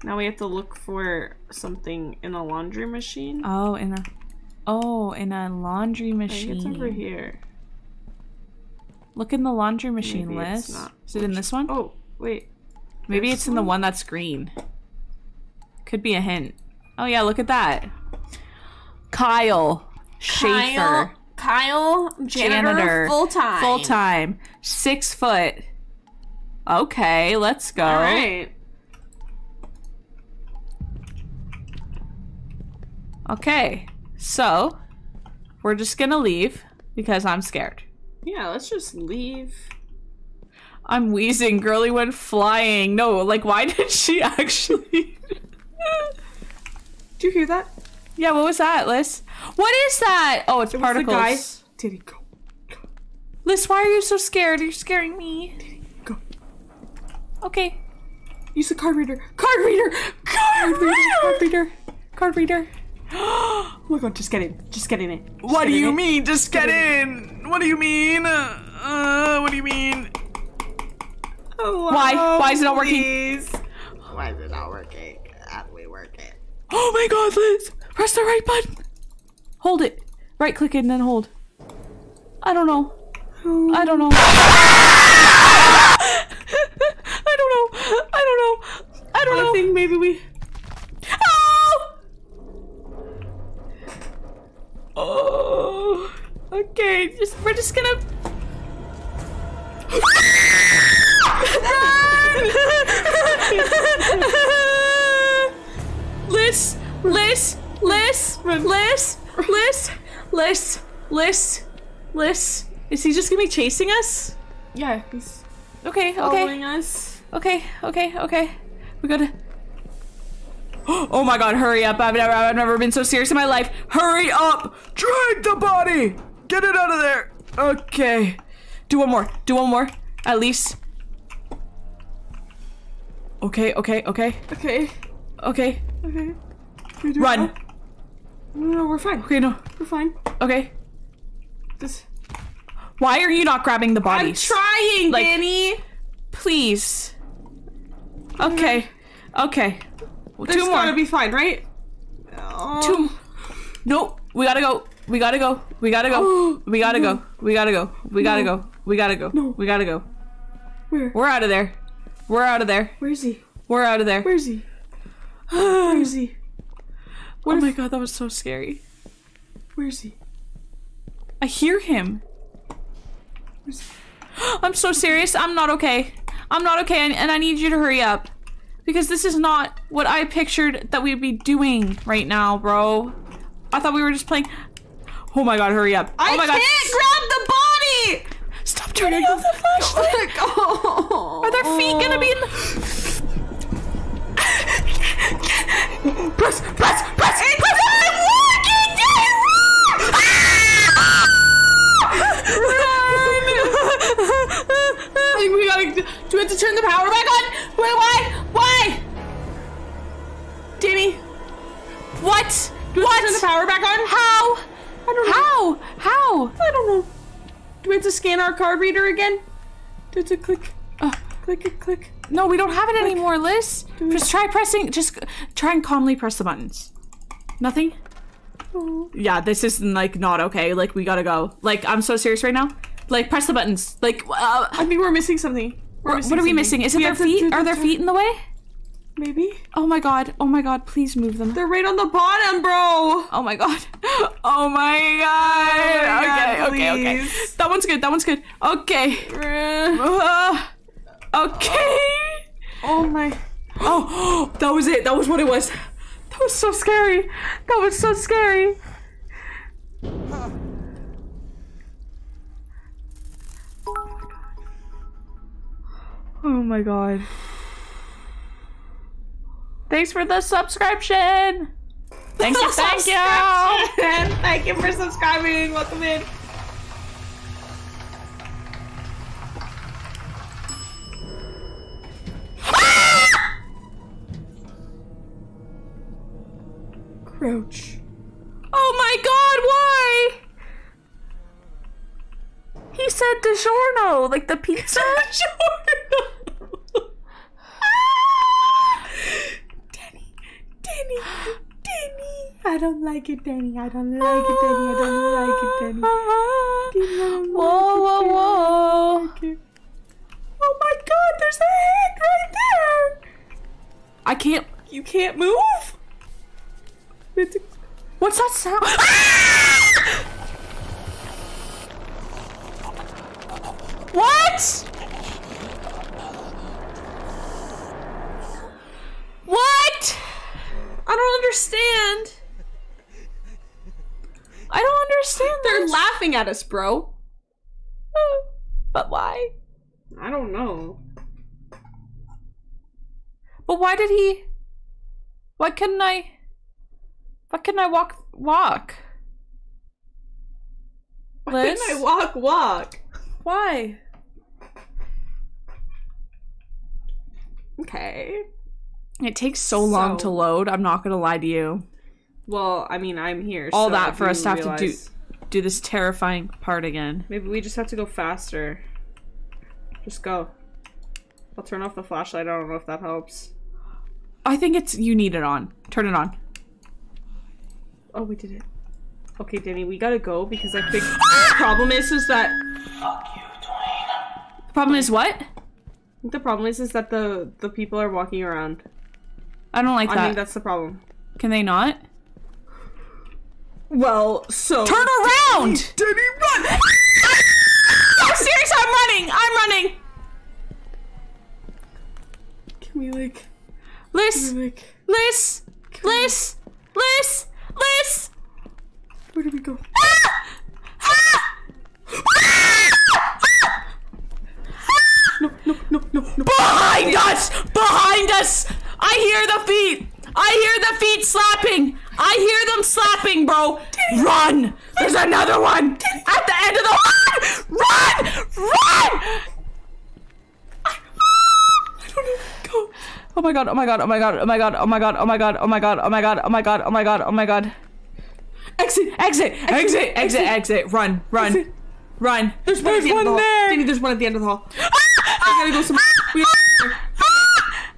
Now we have to look for something in a laundry machine. Oh, in a oh, in a laundry machine. it's over here. Look in the laundry machine, Maybe Liz. Is it in this one? Oh, wait. Maybe this it's in the one that's green. Could be a hint. Oh yeah, look at that. Kyle Schaefer. Kyle, Janitor. full time. Full time. Six foot. Okay, let's go. All right. Okay, so we're just gonna leave because I'm scared. Yeah, let's just leave. I'm wheezing. Girly went flying. No, like, why did she actually? Do you hear that? Yeah, what was that, Liz? What is that? Oh, it's It was the particles. guy. Did he go? Liz, why are you so scared? You're scaring me. Go. Okay. Use the card reader. Card reader. Card reader. Card reader. Card reader. Oh my god, just get in. Just get in it. Just What do you it. mean? Just get in. What do you mean? Uh, uh, what do you mean? Hello, Why? Why is it not working? please? Why is it not working? How do we work it? Oh my god, Liz! Press the right button! Hold it. Right click it and then hold. I don't know. I don't know. I don't know. I don't know. I don't know. I think maybe we. Oh! Oh. Okay, just we're just gonna Run! Liz, Liz, Liz, Run, Liz, Liz, Liz. Is he just gonna be chasing us? Yeah, he's Okay, okay, us. okay, okay, okay. We gotta. Oh my god, hurry up. I've never, I've never been so serious in my life. Hurry up! Drag the body! Get it out of there! Okay. Do one more. Do one more. At least. Okay, okay, okay, Okay. okay. Okay. Run! No, no, we're fine. Okay, no. We're fine. Okay. Just Why are you not grabbing the I'm bodies? trying, Like- Danny. Please. Okay. Okay. This Two more. gotta be fine, right? Oh. Two. Nope. We gotta go. We gotta go. We gotta go. We gotta go. We gotta go. We gotta go. We gotta go. No. We gotta go. Where? We're out of there. We're out of there. Where's he? We're out of there. Where's he? Where's he? Oh my god, that was so scary. Where's he? I hear him. I'm so serious. I'm not okay. I'm not okay, and, I need you to hurry up. Because this is not what I pictured that we'd be doing right now, bro. I thought we were just playing. Oh my god, hurry up. Oh I oh my god. can't grab the body. Stop turning off the flashlight. Oh. Are their feet gonna be in the. Press, press, press, press! I'm walking, I think we gotta. Do we have to turn the power back on? Wait, why? Why? Danny, What? do we have to turn the power back on? How? I don't know. How? How? I don't know. Do we have to scan our card reader again? Do we have to click? Uh, Click it, click. No, we don't have it anymore, Liz. Just try pressing. Just try and calmly press the buttons. Nothing. Oh. Yeah, this is like not okay. Like we gotta go. Like I'm so serious right now. Like press the buttons. Like uh, I think we're missing something. We're what are we missing? Is it We their to feet? Are their feet in the way? Maybe. Oh my god. Oh my god. Please move them. They're right on the bottom, bro. Oh my god. Oh my god. my okay, God, okay, okay. That one's good. That one's good. Okay. Uh, okay. oh Oh my. Oh, that was it. That was what it was. That was so scary. That was so scary. Oh my god. Thanks for the subscription. Thank you, thank you. Thank you for subscribing. Welcome in. Crouch. Oh my god, why? He said DiGiorno, like the pizza. Danny, Danny, Danny. I don't like it, Danny. I don't like it, Danny. I don't like it, Danny. Danny, I don't Whoa, whoa, like whoa. Oh my god, there's a head right there. I can't. You can't move. We have to- What's that sound? what? What? I don't understand. I don't understand. They're this. laughing at us, bro. But why? I don't know. But why did he? Why couldn't I? Why couldn't I walk? Walk. Why Liz? couldn't I walk, walk? Why? Okay. It takes so long to load. I'm not gonna lie to you. Well, I mean, I'm here. All so that for us to have to do do this terrifying part again. Maybe we just have to go faster. Just go. I'll turn off the flashlight. I don't know if that helps. I think it's you need it on. Turn it on. Oh, we did it. Okay, Danny, we gotta go because I think the problem is is that Fuck you, Dwayne. The problem is what? the problem is is that the the people are walking around. I don't like I that. I think that's the problem. Can they not? Well, so Turn around! Danny, run! I'm serious. I'm running. I'm running. Can we like, Liz, can we, like, Liz, Liz, Liz, Liz. Where do we go? no, no, no, no, no. Behind us! Behind us! I hear the feet! I hear the feet slapping! I hear them slapping, bro! Run! There's another one! At the end of the Run! Run! Oh my god, oh my god, oh my god, oh my god, oh my god, oh my god, oh my god, oh my god, oh my god, oh my god, oh my god. Exit, exit, exit, exit, exit, run, run, run. There's one, at the end of the hall. Danny, there's one at the end of the hall. I gotta go somewhere. We gotta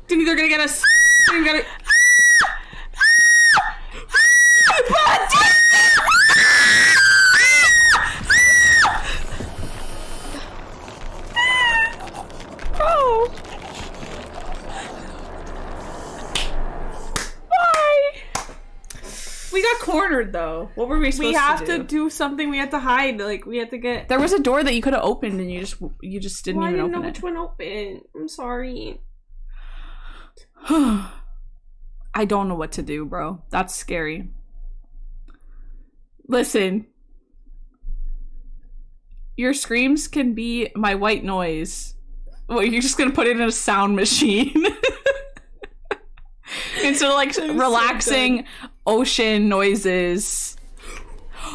Danny, they're gonna get us. We gotta. Oh. Bye. We got cornered though. What were we supposed We have to to do? do something. We had to hide. Like we had to get. There was a door that you could have opened and you just you just didn't Well, I didn't know open which one open. I'm sorry. I don't know what to do, bro. That's scary. Listen. Your screams can be my white noise. Well, you're just gonna put it in a sound machine. Instead of like relaxing ocean noises.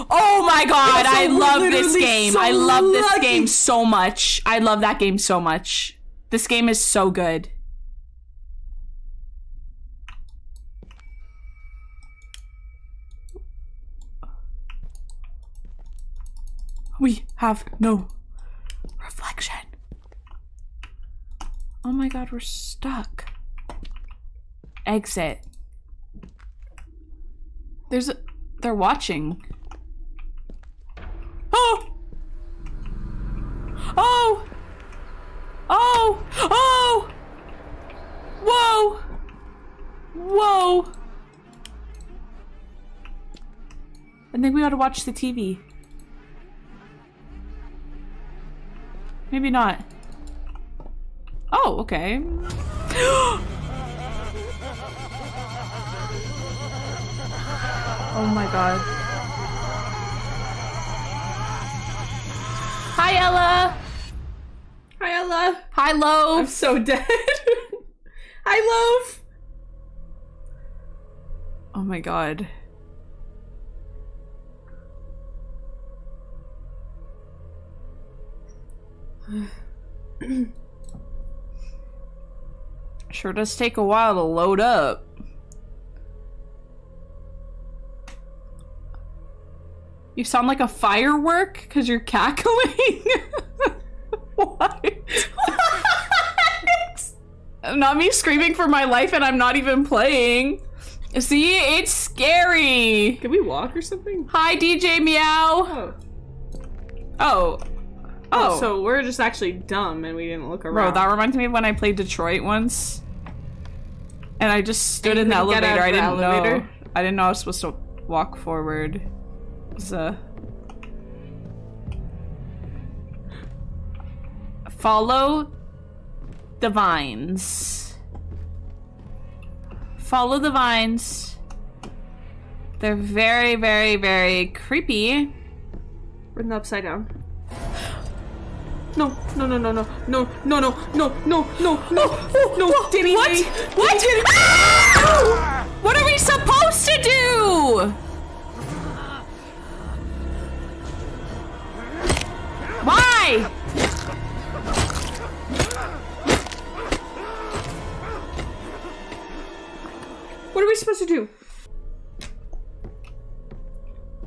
Oh my god, I love this game. so I love this lucky. game so much. I love that game so much. This game is so good. We have no reflection. Oh my god, we're stuck. Exit. There's a. They're watching. Oh! Oh! Oh! Oh! Whoa! Whoa! I think we gotta watch the TV. Maybe not. Oh, okay. Oh! Oh my god. Hi, Ella! Hi, Ella. Hi, Loaf! I'm so dead. Hi, Loaf. Oh my god. sure does take a while to load up. You sound like a firework because you're cackling. what? not me screaming for my life and I'm not even playing. See, it's scary. Can we walk or something? Hi, DJ Meow. Oh. oh. Oh. Oh. So we're just actually dumb and we didn't look around. Bro, that reminds me of when I played Detroit once. And I just stood in the you couldn't get elevator. out I didn't elevator? know. I didn't know I was supposed to walk forward. Uh, Follow the vines. Follow the vines. They're very, very, very creepy. The upside down. No, no, no, no, no, no, no, no, no, no, no, no, no, Danny, What? What? Ah! What are we supposed to do? Why? What are we supposed to do?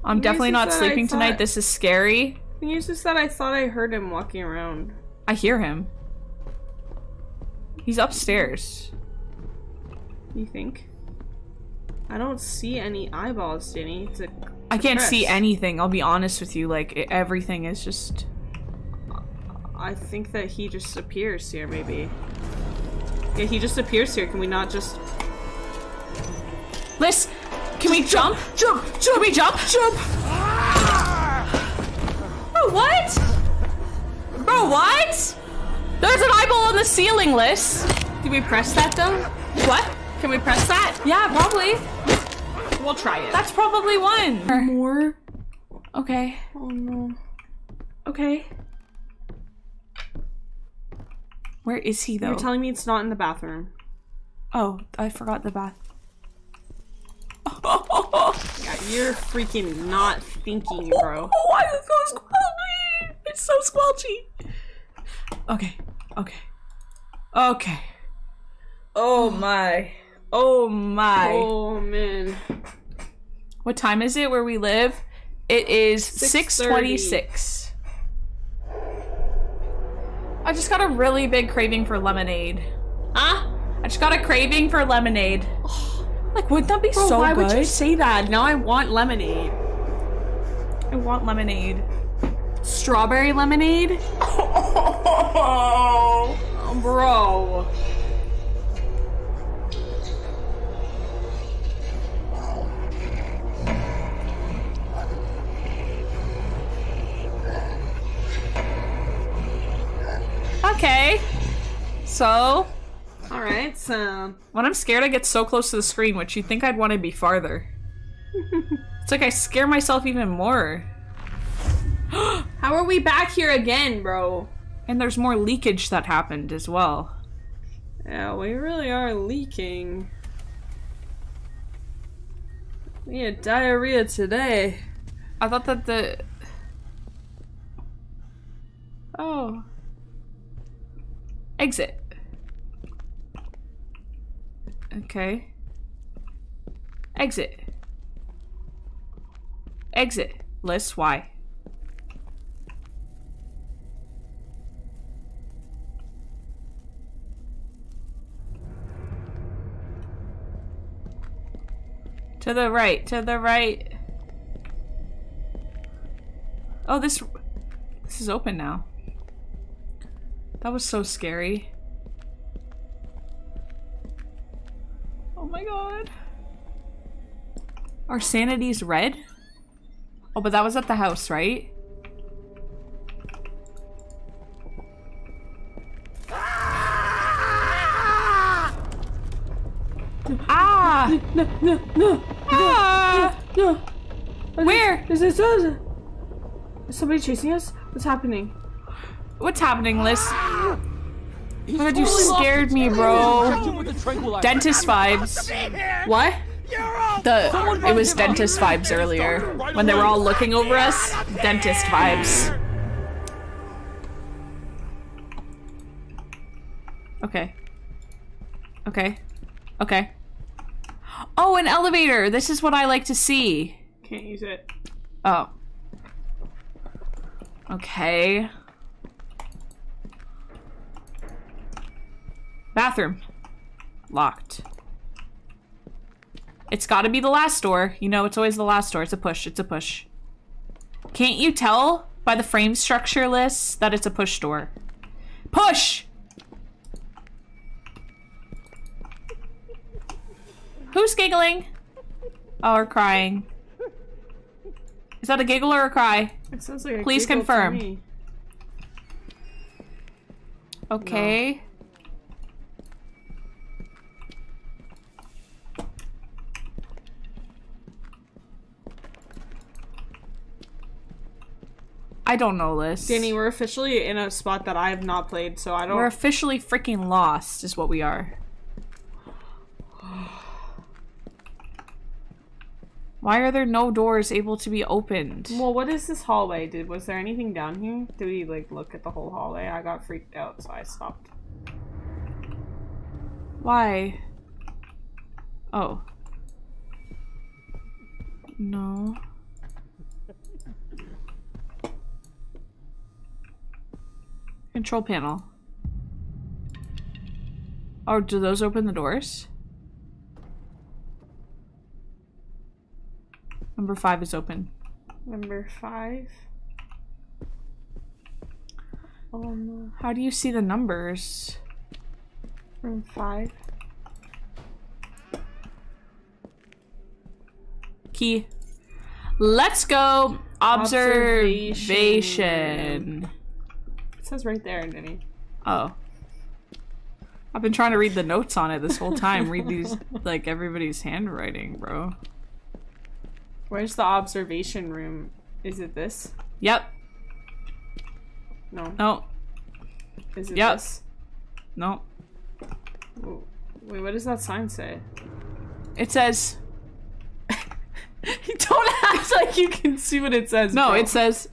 I'm definitely not sleeping tonight. This is scary. The news is that I thought I heard him walking around. I hear him. He's upstairs. You think? I don't see any eyeballs, Danny. It's a I can't see anything. I'll be honest with you. Like e- everything is just. I think that he just appears here, maybe. Yeah, he just appears here. Can we not just Liz, can we jump? Jump! Jump! Can we jump? Jump! Bro, what? Bro, what? There's an eyeball on the ceiling, Liz. Did we press that though? What? Can we press that? Yeah, probably. We'll try it. That's probably one. more. Okay. Oh no. Okay. Where is he though? You're telling me it's not in the bathroom. oh, I forgot the bath. Oh, Yeah, you're freaking not thinking, bro. Why is it so squelchy? It's so squelchy. Okay, okay, okay. Oh my. Oh my. Oh man. What time is it where we live? It is 6:30. 6:26. I just got a really big craving for lemonade. Huh? I just got a craving for lemonade. Like, wouldn't that be Bro, so why good? would you say that? Now I want lemonade. I want lemonade. Strawberry lemonade? Oh, Bro. Okay. So, Alright, so when I'm scared, I get so close to the screen, which you'd think I'd want to be farther. it's like I scare myself even more. how are we back here again, bro? And there's more leakage that happened as well. Yeah, we really are leaking. We had diarrhea today. I thought that the. Oh. Exit. Okay. Exit. Exit. List Y. To the right, to the right. Oh, this this is open now. That was so scary. Oh my god. Our sanity's red? Oh, but that was at the house, right? Ah! No, no, no, Ah! no. Where? Is this us? Is somebody chasing us? What's happening? What's happening, Liz? Oh my god, you scared me, bro. With the tranquilizer. Dentist vibes. What? The it was dentist vibes earlier when they were all looking over us. Dentist vibes. Okay. Okay. Okay. Oh, an elevator. This is what I like to see. Can't use it. Oh. Okay. Bathroom. Locked. It's gotta be the last door. You know, it's always the last door. It's a push. It's a push. Can't you tell by the frame structure Liz that it's a push door? Push! Who's giggling? Oh, or crying. Is that a giggle or a cry? It sounds like a Please confirm. Okay. I don't know this. Danny, we're officially in a spot that I have not played, so I don't. We're officially freaking lost, is what we are. Why are there no doors able to be opened? Well, what is this hallway? Did was there anything down here? Did we like look at the whole hallway? I got freaked out, so I stopped. Why? Oh. No. Control panel. Oh, do those open the doors? Number five is open. Number five. Oh no, How do you see the numbers? room five. Key. Let's go. Observation. Observation. Says right there, Danny. Oh. I've been trying to read the notes on it this whole time. read these, like, everybody's handwriting, bro. Where's the observation room? Is it this? Yep. No. No. Is it Yep. this? No. Wait, what does that sign say? It says Don't act like you can see what it says. no. bro. It says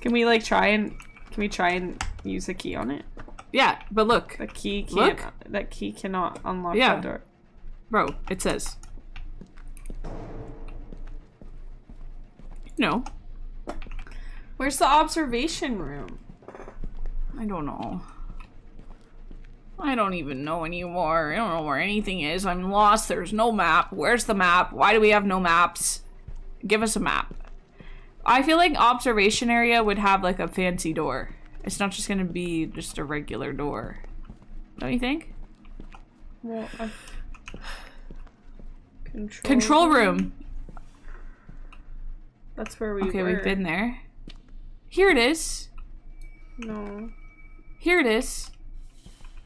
Can we like try and can we try and use a key on it? yeah. But look, That key can't. Look. That key cannot unlock Yeah. that door. bro. It says. No, Where's the observation room? I don't know. I don't even know anymore. I don't know where anything is. I'm lost. There's no map. Where's the map? Why do we have no maps? Give us a map. I feel like observation area would have like a fancy door. It's not just gonna be just a regular door. Don't you think? Well. Control, Control room. That's where we Okay, were. we've been there. Here it is. No, Here it is.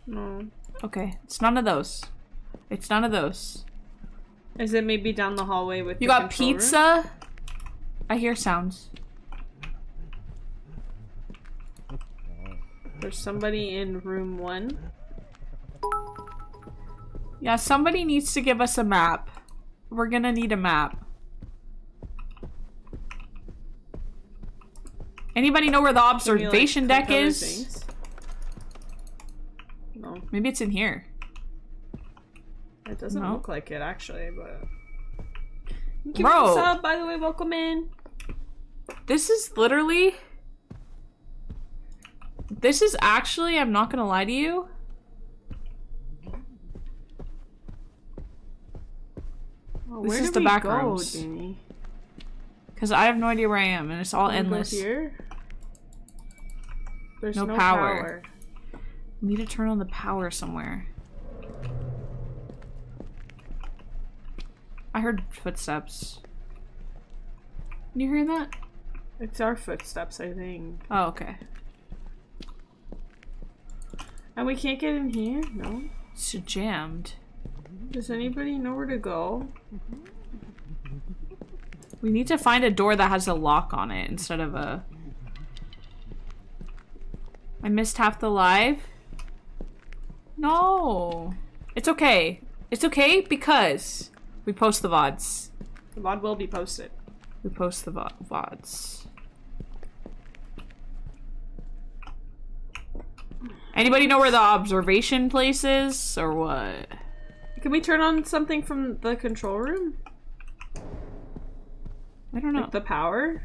no. Okay, it's none of those. It's none of those. Is it maybe down the hallway with You the got pizza? room? I hear sounds. There's somebody in room one. Yeah, somebody needs to give us a map. We're gonna need a map. Anybody know where the we, like, observation deck is? things? No, Maybe it's in here. it doesn't No. look like it actually, but. Give Bro. us up, by the way, welcome in. This is literally. This is actually, I'm not gonna lie to you. Oh, This where is the back go, rooms. Danny? Because I have no idea where I am, and it's all endless. Here? There's No no, power. power. We need to turn on the power somewhere. I heard footsteps. You hear that? It's our footsteps, I think. Oh, okay. And we can't get in here? No? It's jammed. Does anybody know where to go? We need to find a door that has a lock on it instead of a. I missed half the live. No. It's okay. It's okay because we post the VODs. The VOD will be posted. We post the vo- VODs. Anybody know where the observation place is or what? Can we turn on something from the control room? I don't know. Like the power?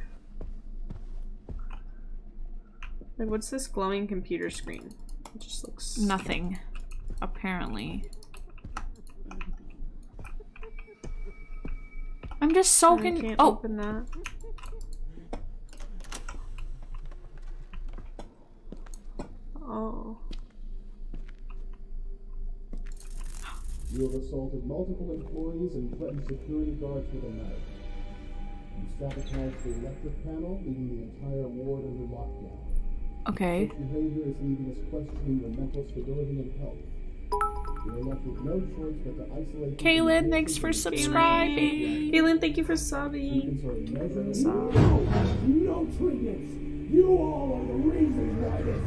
Like, what's this glowing computer screen? It just looks. Nothing. Apparently. I'm just so con- can't Oh, open that. Oh. You have assaulted multiple employees and threatened security guards with a knife. You sabotaged the electric panel, leaving the entire ward under lockdown. okay. Such behavior is leaving us questioning your mental stability and health. You're left with no choice but to isolate you Kaylin, thanks for subscribing. Kaylin, thank you for You subbing. can sort of measure no, no treatments. You all are the reason why this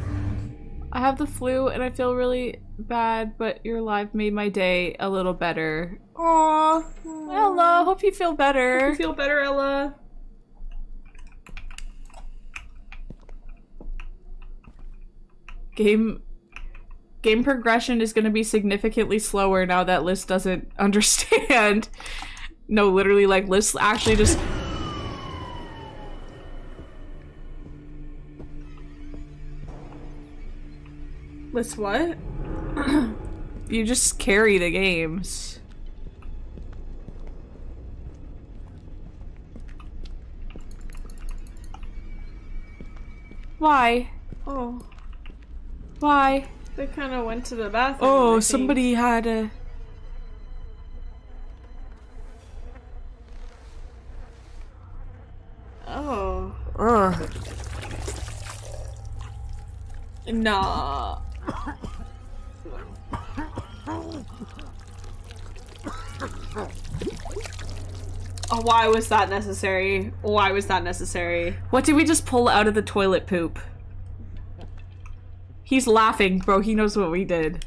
I have the flu and I feel really bad, but your live made my day a little better. Aw. Ella, hope you feel better. You feel better, Ella? game game progression is going to be significantly slower now that Liz doesn't understand. no, literally, like Liz actually just. Let's what? You just carry the games. Why? Oh, Why? they kind of went to the bathroom. Oh, somebody had a. Oh. Ugh. Nah. Oh, why was that necessary? Why was that necessary? What did we just pull out of the toilet poop? He's laughing, bro. He knows what we did.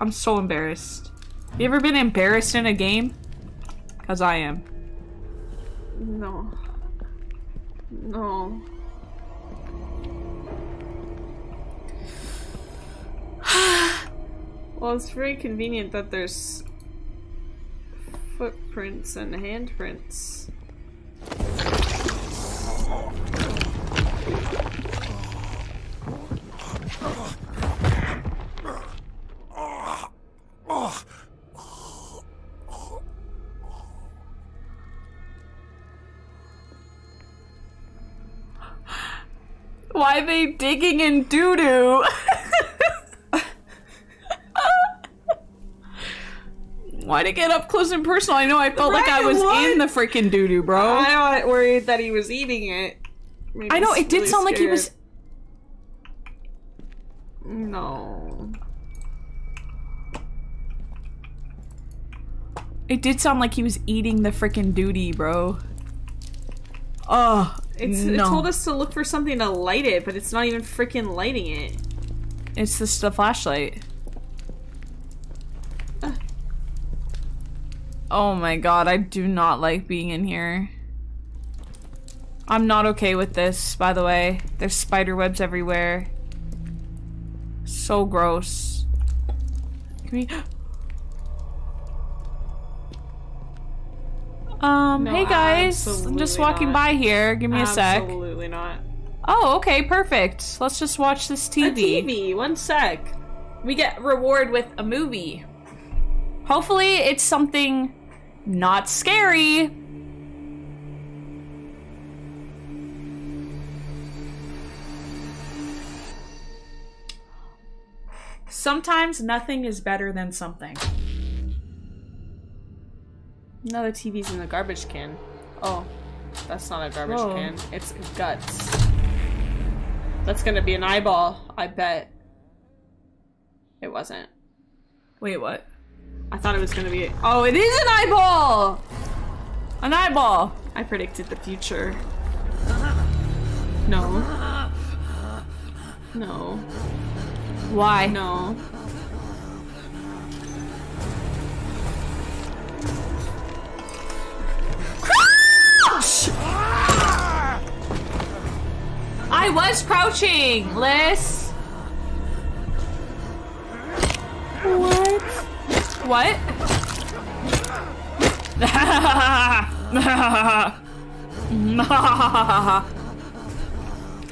I'm so embarrassed. You ever been embarrassed in a game? Cause I am. No. No. well, it's very convenient that there's footprints and handprints. Why are they digging in doo doo? Why'd it get up close and personal? I know I felt like I was what? in the freaking doo doo, bro. I got worried that he was eating it. Made I know it did really sound like he was. No. It did sound like he was eating the freaking duty, bro. Oh, It's, no. It told us to look for something to light it, but it's not even freaking lighting it. It's just the flashlight. Oh my god, I do not like being in here. I'm not okay with this, by the way. There's spider webs everywhere. So gross. Can we... Um, No, hey guys. I'm just walking not. by here. Give me a sec. Absolutely not. Oh, okay, perfect. Let's just watch this TV. A. TV, one sec. We get reward with a movie. Hopefully, it's something not scary. Sometimes nothing is better than something. No, the TV's in the garbage can. Oh, that's not a garbage Whoa. can. It's guts. That's gonna be an eyeball, I bet. It wasn't. Wait, what? I thought it was gonna be. Oh, it is an eyeball! An eyeball. I predicted the future. No. No. Why? No. I was crouching, Liz. What? What?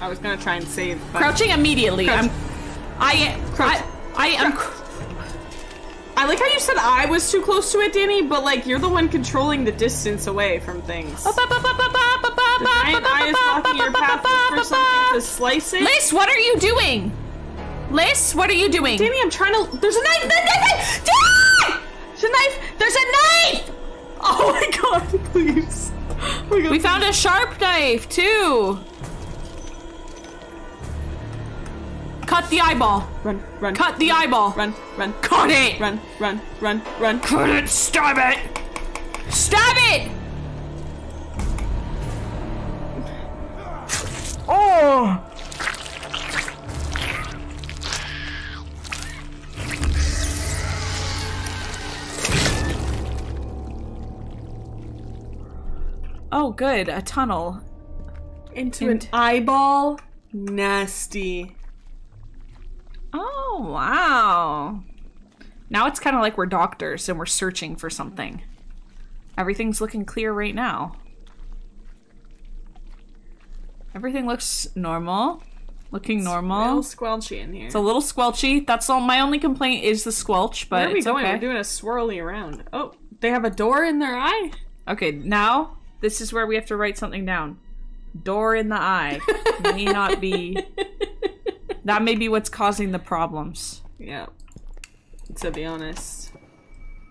I was gonna try and save. Crouching immediately. Crouch. I'm. I. Crouch. I, I am. I like how you said I was too close to it, Danny, but like you're the one controlling the distance away from things. The giant eye is blocking your path Look for something to slice it. Liz, what are you doing? Liz, what are you doing? Danny, I'm trying to. There's a knife! Knife! Knife! knife! Danny! There's a knife! There's a knife! Oh my god, please. Oh my god, We found a sharp knife too. Cut the eyeball. Run, run. Cut the eyeball. Run, run. Cut it. Run, run, run, run. Cut it. Stab it. Stab it. Oh. Oh, good. A tunnel. Into Int- an eyeball? Nasty. Oh, wow. Now it's kind of like we're doctors and we're searching for something. Everything's looking clear right now. Everything looks normal. Looking normal. A normal. little squelchy in here. It's a little squelchy. That's all. My only complaint is the squelch, but Where are we it's going? okay. We're doing a swirly around. Oh, they have a door in their eye? Okay, now this is where we have to write something down. Door in the eye may not be. That may be what's causing the problems. Yeah. To be honest.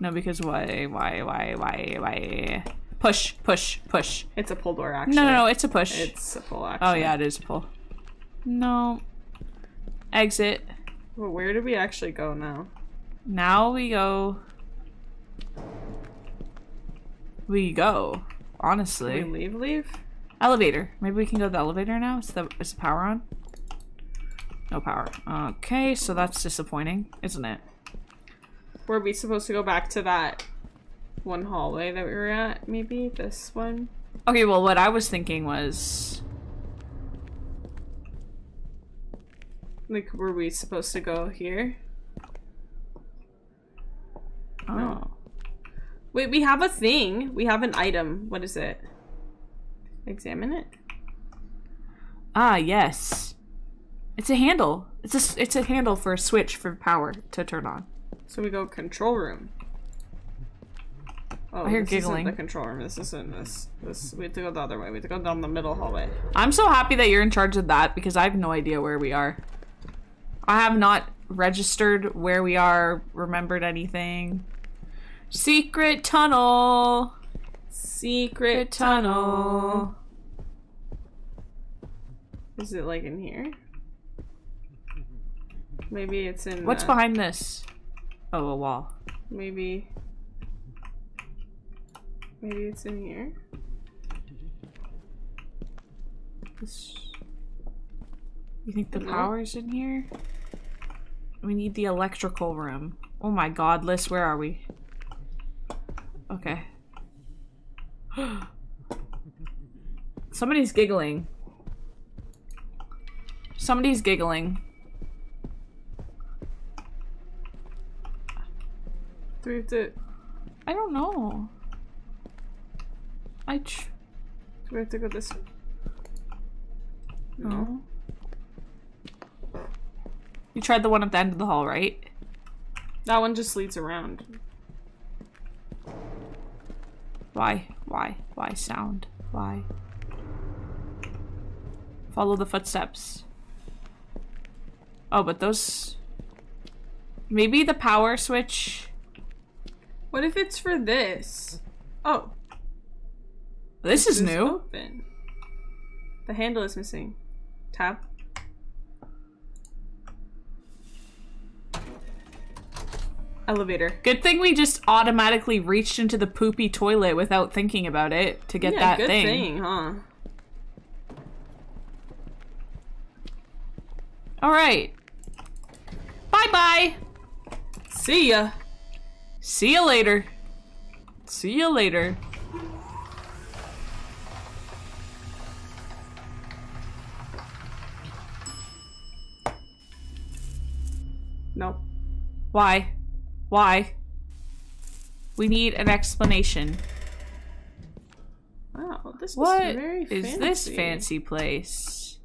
No, because why, why, why, why, why? Push, push, push. It's a pull door, actually. No, no, no, it's a push. It's a pull, oh, actually. oh yeah, it is a pull. No. Exit. Well, where do we actually go now? Now we go. We go. Honestly. we leave, leave? Elevator. Maybe we can go to the elevator now. Is the is the power on? No power. Okay, so that's disappointing, isn't it? Were we supposed to go back to that one hallway that we were at? Maybe this one? Okay, well, what I was thinking was... Like, were we supposed to go here? Oh. Wait, we have a thing. We have an item. What is it? Examine it. Ah, yes. It's a handle. It's a, it's a handle for a switch for power to turn on. So we go control room. Oh, I hear this isn't giggling. the control room. This isn't this. This we have to go the other way. We have to go down the middle hallway. I'm so happy that you're in charge of that because I have no idea where we are. I have not registered where we are, remembered anything. Secret tunnel. Secret tunnel. Is it like in here? Maybe it's in. What's the- behind this? Oh, a wall. Maybe. Maybe it's in here. This... You think the power's in here? We need the electrical room. Oh my god, Liz, where are we? Okay. Somebody's giggling. Somebody's giggling. Do we have to? I don't know. I tr- Do we have to go this? way? no. You tried the one at the end of the hall, right? That one just leads around. Why? Why? Why sound? Why? Follow the footsteps. Oh, but those... Maybe the power switch... What if it's for this? Oh, This is new. Open. The handle is missing. Tab. Elevator. Good thing we just automatically reached into the poopy toilet without thinking about it to get yeah, that good thing. thing, huh? Alright. Bye-bye! See ya. See ya later. See ya later. Nope. Why? Why? We need an explanation. Wow, this What is very is fancy. this fancy place?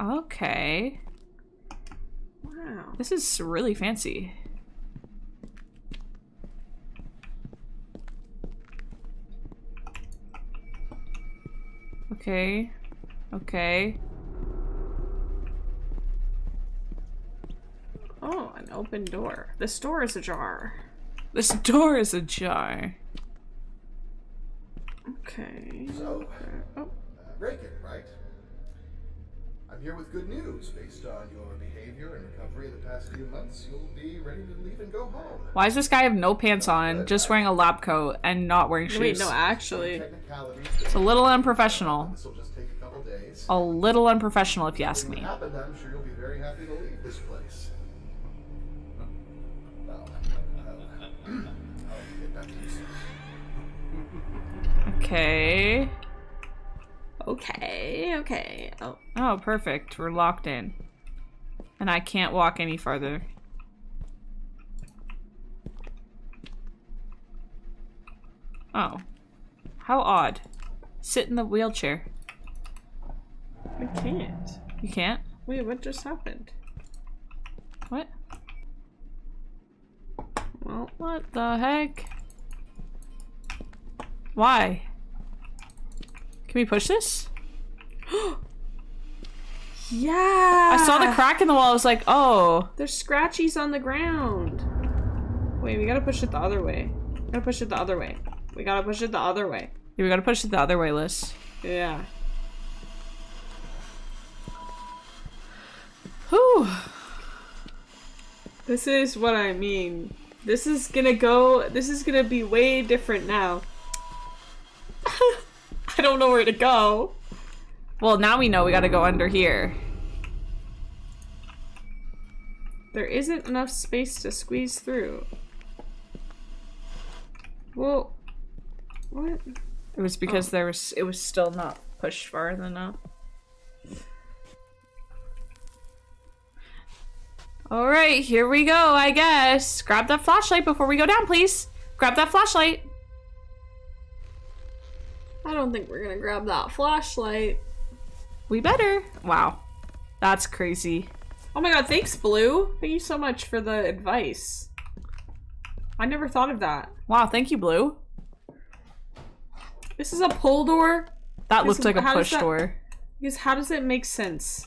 Okay. Wow. This is really fancy. Okay. Okay. Oh, an open door. This door is ajar. This door is ajar. Okay. So, Oh, uh, Rakan, right? I'm here with good news. Based on your behavior and recovery in the past few months, you'll be ready to leave and go home. Why does this guy have no pants on, just wearing a lab coat and not wearing shoes? wait, no, actually. It's a little unprofessional. This will just take a couple days. A little unprofessional, if you ask me. happened, I'm sure you'll be very happy to leave this place. Okay. Okay, okay. Oh, Oh, perfect. We're locked in. And I can't walk any farther. Oh. How odd. Sit in the wheelchair. I can't. You can't? Wait, what just happened? What? Well, What the heck? Why? Can we push this? yeah. I saw the crack in the wall. I was like, oh. There's scratchies on the ground. Wait, we gotta push it the other way. We gotta push it the other way. We gotta push it the other way. Yeah, we gotta push it the other way, Liz. Yeah. Whew. This is what I mean. This is gonna go. This is gonna be way different now don't know where to go. Well, now we know we gotta go under here. There isn't enough space to squeeze through. Well, what? It was because oh. there was it was still not pushed far enough. All right, here we go, I guess. Grab that flashlight before we go down, please. Grab that flashlight. I don't think we're gonna grab that flashlight. We better. Wow, that's crazy. Oh my god, thanks, Blue. Thank you so much for the advice. I never thought of that. Wow, thank you, Blue. This is a pull door? That looks like a push that- door. Because how does it make sense?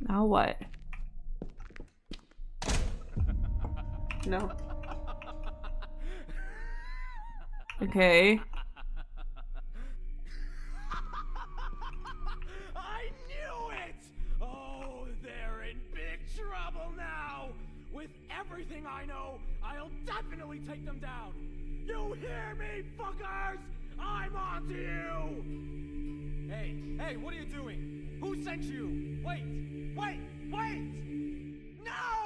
Now what? No. Okay. I knew it! Oh, they're in big trouble now! With everything I know, I'll definitely take them down! You hear me, fuckers? I'm on to you! Hey, hey, what are you doing? Who sent you? Wait, wait, wait! No!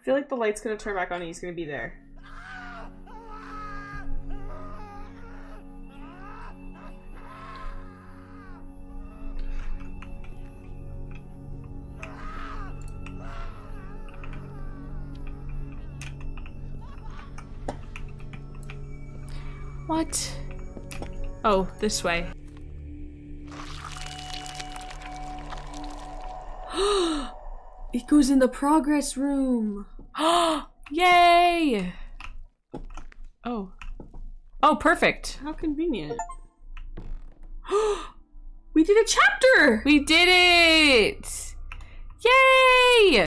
I feel like the light's gonna turn back on and he's gonna be there. What? Oh, this way. It goes in the progress room. Yay! Oh. Oh, perfect. How convenient. we did a chapter! We did it! Yay!